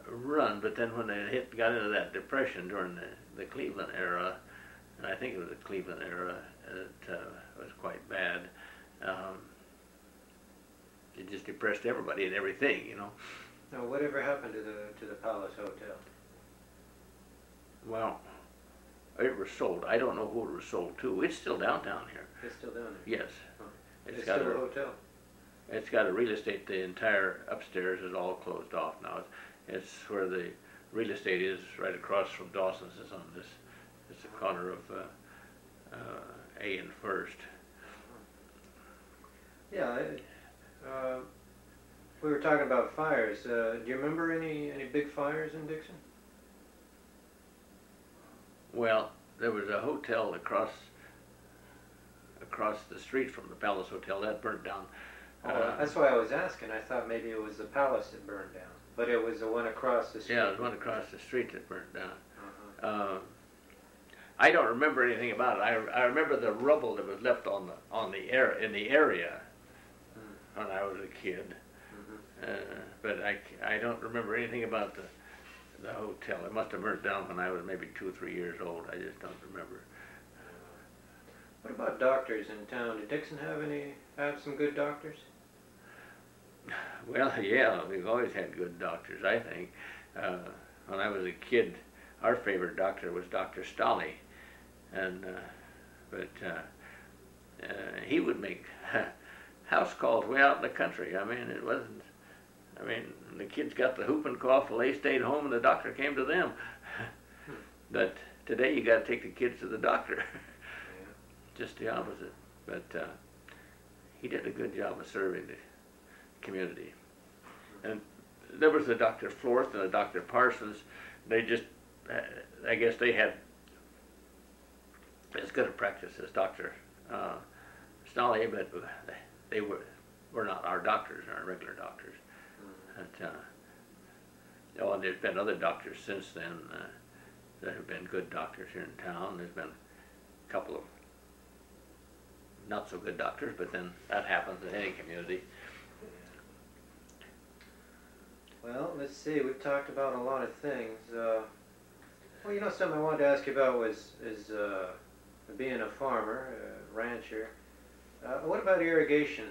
run, but then when it hit, got into that depression during the, the Cleveland era, and I think it was the Cleveland era, it uh, was quite bad. Um, it just depressed everybody and everything, you know. Now, whatever happened to the to the Palace Hotel? Well, it was sold. I don't know who it was sold to. It's still downtown here. It's still down there. Yes. Huh. It's It's got still a hotel. it's got a real estate. The entire upstairs is all closed off now. It's, it's where the real estate is, right across from Dawson's. Is on this. It's the corner of uh, uh, A and First. Yeah. I, uh, we were talking about fires. Uh, do you remember any any big fires in Dixon? Well, there was a hotel across across the street from the Palace Hotel that burned down. Oh, Uh, that's why I was asking. I thought maybe it was the palace that burned down, but it was the one across the street. yeah, there's one across the street that burned down. Uh-huh. Uh, I don't remember anything about it. I, I remember the rubble that was left on the on the air in the area when I was a kid, Mhm. uh, but I, I don't remember anything about the the hotel. It must have burnt down when I was maybe two or three years old. I just don't remember. What about doctors in town? Did Dixon have any have some good doctors? Well, yeah, we've always had good doctors. I think uh, when I was a kid, our favorite doctor was Doctor Stolley, and uh, but uh, uh, he would make house calls way out in the country. I mean, it wasn't. I mean, the kids got the whooping cough, well, they stayed home, and the doctor came to them. but today, you got to take the kids to the doctor. Just the opposite. But uh, he did a good job of serving the community. And there was a Dr. Florth and a Dr. Parsons. They just, uh, I guess they had as good a practice as Dr. Uh, Stolley, but they were were not our doctors, our regular doctors. But, uh, oh, and there's been other doctors since then uh, that have been good doctors here in town. There's been a couple of not so good doctors, but then that happens in any community. Well, let's see. We've talked about a lot of things. Uh, well, you know, something I wanted to ask you about was is uh, being a farmer, a rancher. Uh, what about irrigation?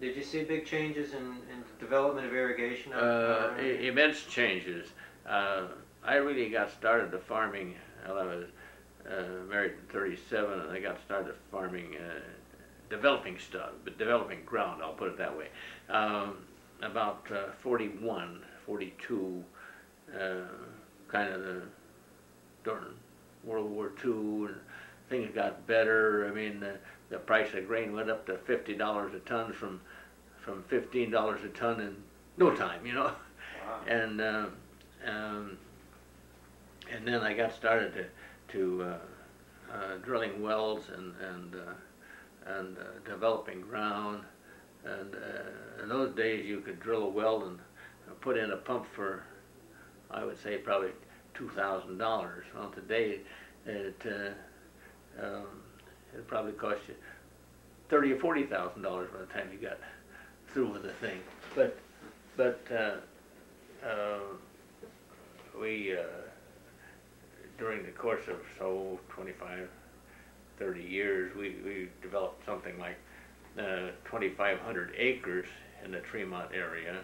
Did you see big changes in, in the development of irrigation? Uh, immense changes. Uh, I really got started to farming. Well, I was uh, married in '37, and I got started farming, uh, developing stuff, but developing ground. I'll put it that way. Um, about uh, 41, 42, uh, kind of the during World War II, and things got better. I mean, the, the price of grain went up to fifty dollars a ton from from fifteen dollars a ton in no time, you know. Wow. And uh, um, and then I got started to to uh, uh, drilling wells and and uh, and uh, developing ground. And uh, in those days, you could drill a well and put in a pump for, I would say, probably two thousand dollars. Well, today, it uh, um, it probably cost you thirty or forty thousand dollars by the time you got through with the thing. But but uh, uh, we uh, during the course of so 25, 30 years, we, we developed something like uh, 2,500 acres in the Tremont area.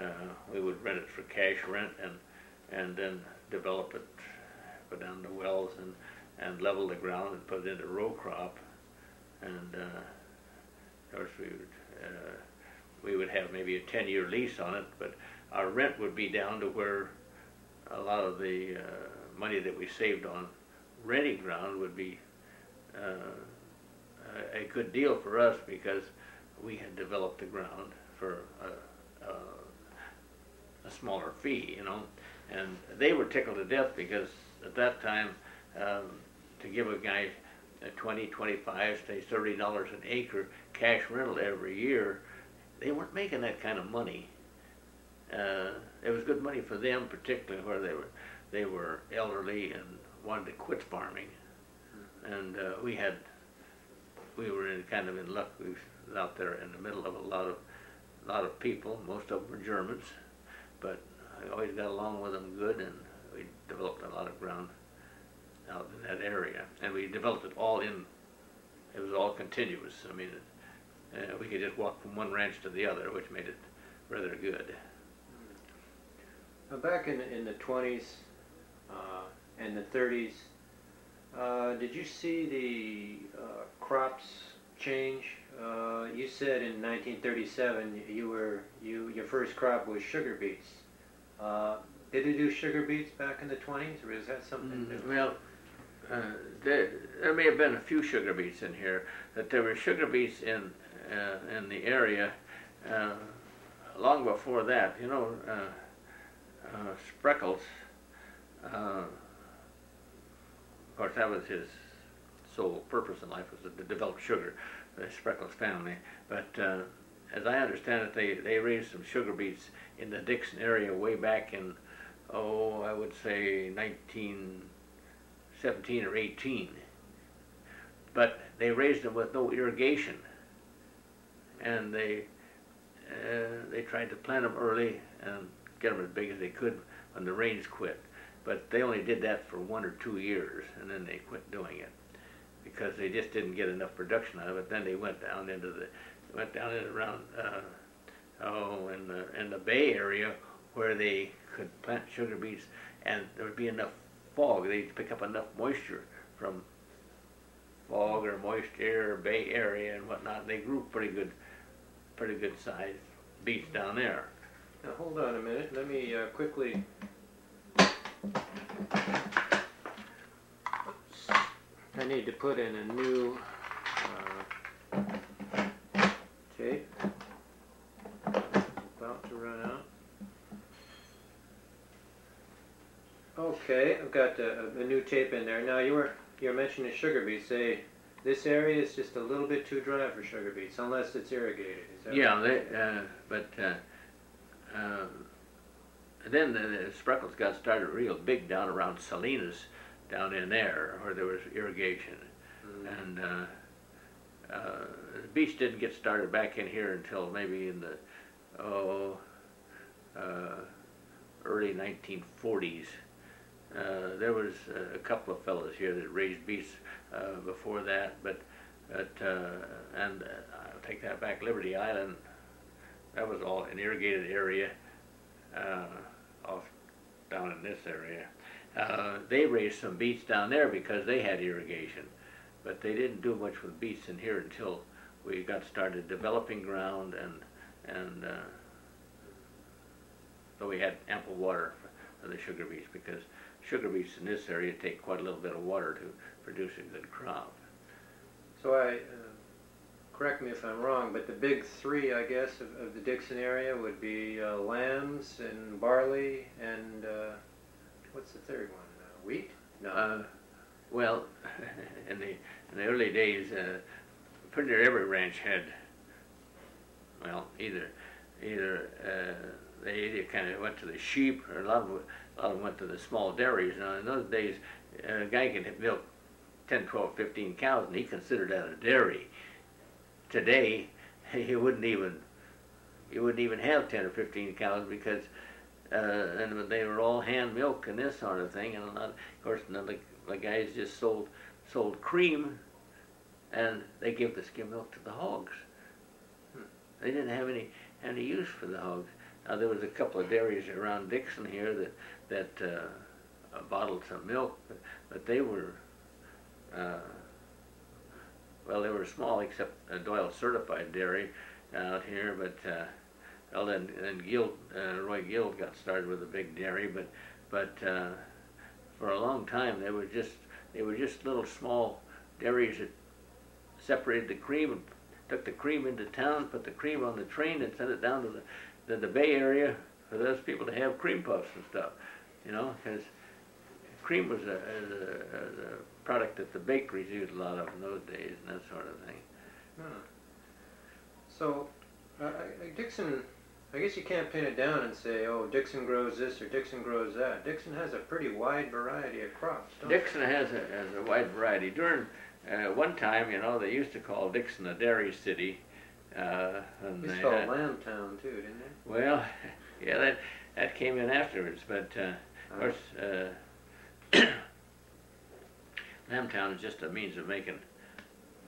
Uh, we would rent it for cash rent and and then develop it, put down the wells and and level the ground and put it into row crop. And uh, of course, we would we would have maybe a 10-year lease on it, but our rent would be down to where a lot of the uh, money that we saved on renting ground would be uh, a, good deal for us because we had developed the ground for a, a, a smaller fee, you know. And they were tickled to death because at that time, um, to give a guy a 20, 25, say $30 an acre cash rental every year, they weren't making that kind of money. Uh, it was good money for them, particularly where they were they were elderly and wanted to quit farming, and uh, we had we were in kind of in luck. We was out there in the middle of a lot of lot of people. Most of them were Germans, but I always got along with them good, and we developed a lot of ground out in that area, and we developed it all in. It was all continuous. I mean, it, uh, we could just walk from one ranch to the other, which made it rather good. Now, back in, the- in the twenties, uh, and the thirties, uh, did you see the, uh, crops change? Uh, you said in nineteen thirty-seven, you were, you, your first crop was sugar beets. Uh, did they do sugar beets back in the twenties, or is that something Mm, new? Well, uh, there, there may have been a few sugar beets in here, but there were sugar beets in, uh, in the area, uh, long before that, you know, uh, uh, Spreckels, uh, of course, that was his sole purpose in life was to develop sugar, the Spreckels family, but, uh, as I understand it, they, they raised some sugar beets in the Dixon area way back in, oh, I would say 1917 or 18. But they raised them with no irrigation. And they, uh, they tried to plant them early and get them as big as they could when the rains quit. But they only did that for one or two years and then they quit doing it because they just didn't get enough production out of it. Then they went down into the, went down in around, uh, oh, in the, in the Bay Area where they could plant sugar beets and there would be enough fog. They'd pick up enough moisture from fog or moist air, Bay Area and whatnot. And they grew pretty good, pretty good sized beets down there. Now, hold on a minute, let me, uh, quickly. I need to put in a new, uh, tape. About to run out. Okay, I've got a, a new tape in there. Now, you were, you were mentioning sugar beets. Say, this area is just a little bit too dry for sugar beets, unless it's irrigated, is that Yeah, right? they, uh, but uh, uh, then the, the Spreckels got started real big down around Salinas, down in there where there was irrigation. Mm. And uh, uh, the beach didn't get started back in here until maybe in the oh uh, early 1940s. Uh, there was a couple of fellows here that raised beets uh, before that, but but uh, and uh, I'll take that back. Liberty Island, that was all an irrigated area, uh, off down in this area. Uh, they raised some beets down there because they had irrigation, but they didn't do much with beets in here until we got started developing ground and and uh, so we had ample water for the sugar beets because sugar beets in this area take quite a little bit of water to produce a good crop. So I, uh, correct me if I'm wrong, but the big three, I guess, of, of the Dixon area would be uh, lambs and barley and uh, what's the third one? Uh, wheat? No. Uh, well, in the in the early days, uh, pretty near every ranch had, well, either either uh, they either kind of went to the sheep, or a lot of of went to the small dairies. Now, in those days, a guy could milk 10, 12, 15 cows, and he considered that a dairy. Today, he wouldn't even you wouldn't even have 10 or 15 cows because uh, and they were all hand milk and this sort of thing. And lot, of course, the, the guys just sold sold cream, and they give the skim milk to the hogs. They didn't have any any use for the hogs. Now there was a couple of dairies around Dixon here that that uh, bottled some milk, but, but they were uh, well, they were small except a Doyle certified dairy out here, but uh, well then then Guild, uh, Roy Guild got started with a big dairy, but but uh, for a long time they were just they were just little small dairies that separated the cream and took the cream into town, put the cream on the train, and sent it down to the the, the Bay Area for those people to have cream puffs and stuff, you know, because cream was a, a, a, product that the bakeries used a lot of in those days and that sort of thing. Huh. So, uh, Dixon, I guess you can't pin it down and say, oh, Dixon grows this or Dixon grows that. Dixon has a pretty wide variety of crops, Dixon has a, has a wide variety. During uh, one time, you know, they used to call Dixon a dairy city. Uh, and they called had, Lambtown too, didn't they? Well, yeah, that that came in afterwards, but uh, of course, uh, Lambtown is just a means of making,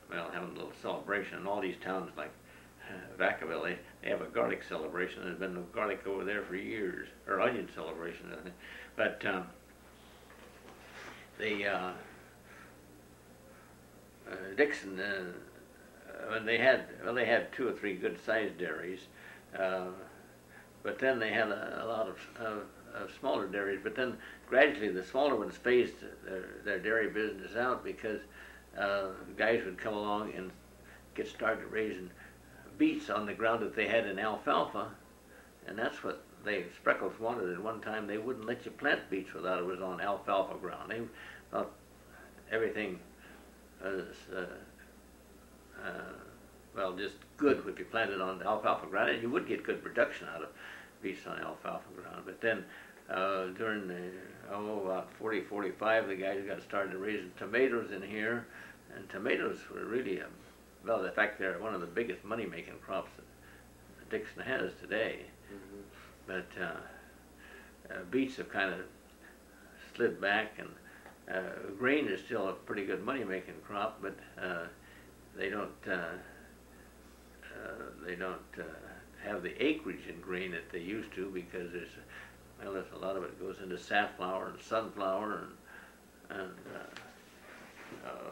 well, having a little celebration. And all these towns like uh, Vacaville, they, they have a garlic celebration. There's been no garlic over there for years, or onion celebration, I think. But um, the uh, uh, Dixon, uh, when they had, well, they had two or three good-sized dairies, uh, but then they had a, a lot of, of, of smaller dairies. But then gradually the smaller ones phased their, their dairy business out because uh, guys would come along and get started raising beets on the ground that they had in alfalfa, and that's what they Spreckels wanted at one time. They wouldn't let you plant beets without it was on alfalfa ground. They thought everything was uh, uh, well just good if you planted on alfalfa ground, and you would get good production out of beets on alfalfa ground. But then uh, during the oh, about 40, 45, the guys got started raising tomatoes in here, and tomatoes were really, a, well, in fact, they're one of the biggest money-making crops that Dixon has today. Mm-hmm. But uh, uh, beets have kind of slid back, and uh, grain is still a pretty good money-making crop, but uh, they don't uh, uh, they don't have the acreage in grain that they used to because there's well, there's a lot of it goes into safflower and sunflower and, and uh, uh,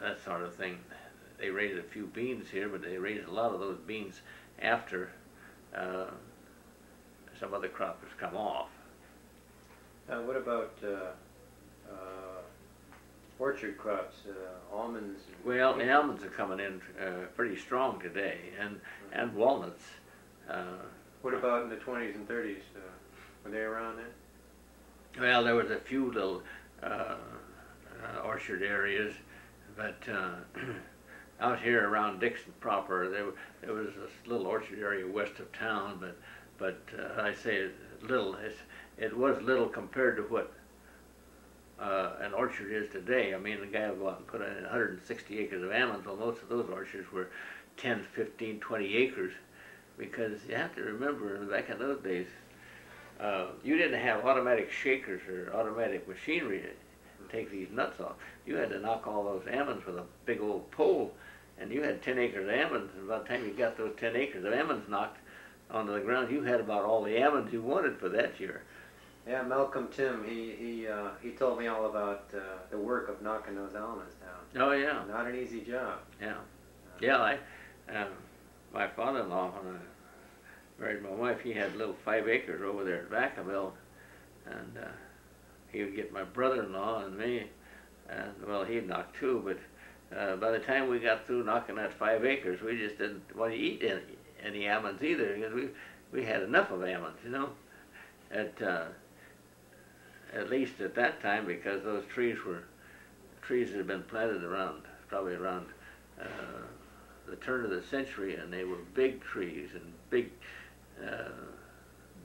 that sort of thing. They raise a few beans here, but they raise a lot of those beans after uh, some other crop has come off. Now, what about uh, uh, orchard crops, uh, almonds? Well, the almonds are coming in pretty strong today, and, and walnuts. What about in the 20s and 30s? Were they around then? Well, there was a few little uh, uh, orchard areas, but uh, out here around Dixon proper, there, there was this little orchard area west of town, but but uh, I say little. It's, it was little compared to what uh, an orchard is today. I mean, the guy will go out and put in 160 acres of almonds. Well, most of those orchards were 10, 15, 20 acres, because you have to remember back in those days, uh, you didn't have automatic shakers or automatic machinery to take these nuts off. You had to knock all those almonds with a big old pole, and you had ten acres of almonds, and by the time you got those ten acres of almonds knocked onto the ground, you had about all the almonds you wanted for that year. Yeah, Malcolm Tim, he, he, uh, he told me all about, uh, the work of knocking those almonds down. Oh, yeah, Not an easy job. yeah. Yeah, I, um, my father-in-law, when I married my wife, he had little five acres over there at Vacaville, and uh, he would get my brother-in-law and me, and well, he'd knock two, but uh, by the time we got through knocking that five acres, we just didn't want to eat any, any almonds either, because we we had enough of almonds, you know. At uh, at least at that time, because those trees were trees that had been planted around, probably around. Uh, the turn of the century, and they were big trees and big, uh,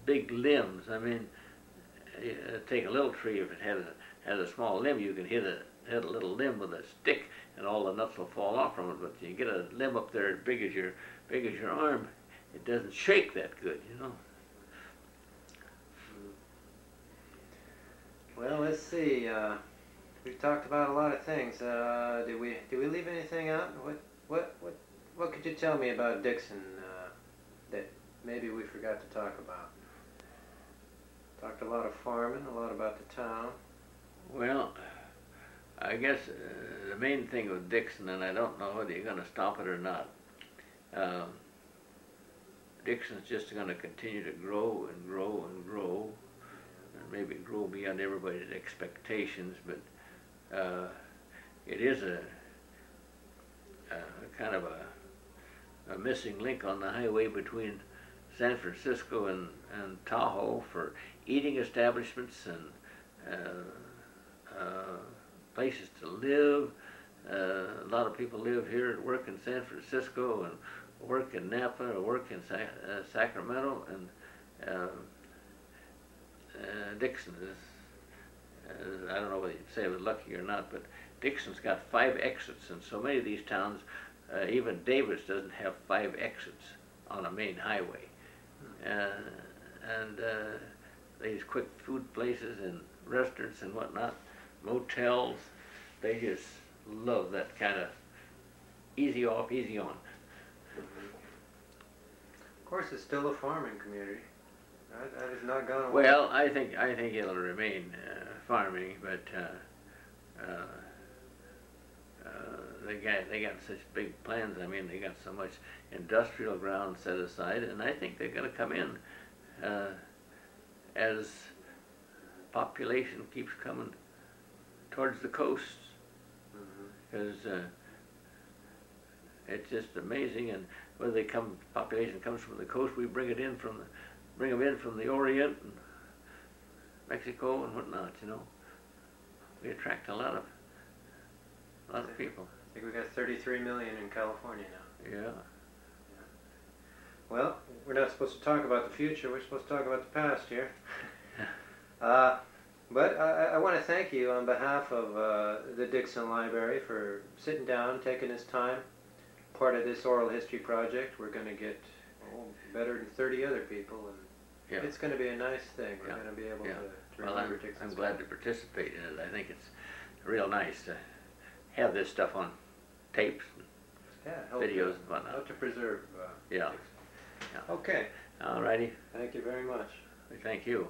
big limbs. I mean, uh, take a little tree if it had a had a small limb, you can hit a hit a little limb with a stick, and all the nuts will fall off from it. But you get a limb up there as big as your big as your arm, it doesn't shake that good, you know. Well, let's see, uh, we've talked about a lot of things. Uh, did we, did we leave anything out? What, what, what, what could you tell me about Dixon, uh, that maybe we forgot to talk about? Talked a lot of farming, a lot about the town. Well, I guess uh, the main thing with Dixon, and I don't know whether you're going to stop it or not. Um, Dixon's just going to continue to grow and grow and grow, and maybe grow beyond everybody's expectations. But uh, it is a, a kind of a, a missing link on the highway between San Francisco and, and Tahoe for eating establishments and uh, uh, places to live. Uh, a lot of people live here and work in San Francisco and work in Napa or work in Sa- uh, Sacramento. And uh, uh, Dixon is, I don't know whether you'd say it was lucky or not, but Dixon's got five exits. And so many of these towns, uh, even Davis doesn't have five exits on a main highway. Uh, and uh, these quick food places and restaurants and whatnot, motels, they just love that kind of easy off, easy on. Of course, it's still a farming community. That, that has not gone away. Well, I think I think it'll remain uh, farming, but uh, uh, uh, they got they got such big plans. I mean, they got so much industrial ground set aside, and I think they're going to come in uh, as population keeps coming towards the coasts because uh, it's just amazing. And whether they come, population comes from the coast, we bring it in from the, bring them in from the Orient and Mexico and whatnot. You know, we attract a lot of, a lot of people. Think we got 33 million in California now. Yeah. Well, we're not supposed to talk about the future. We're supposed to talk about the past here. uh, but I, I want to thank you on behalf of uh, the Dixon Library for sitting down, taking this time. Part of this oral history project, we're going to get oh, better than 30 other people, and Yeah. it's going to be a nice thing. We're Yeah. going to be able Yeah. to, to Well, remember I'm, Dixon's I'm glad to participate in it. I think it's real nice to have this stuff on tapes, and yeah, help videos, to, and whatnot. help to preserve. Uh, Yeah. Yeah. Okay. All righty. Thank you very much. Thank you.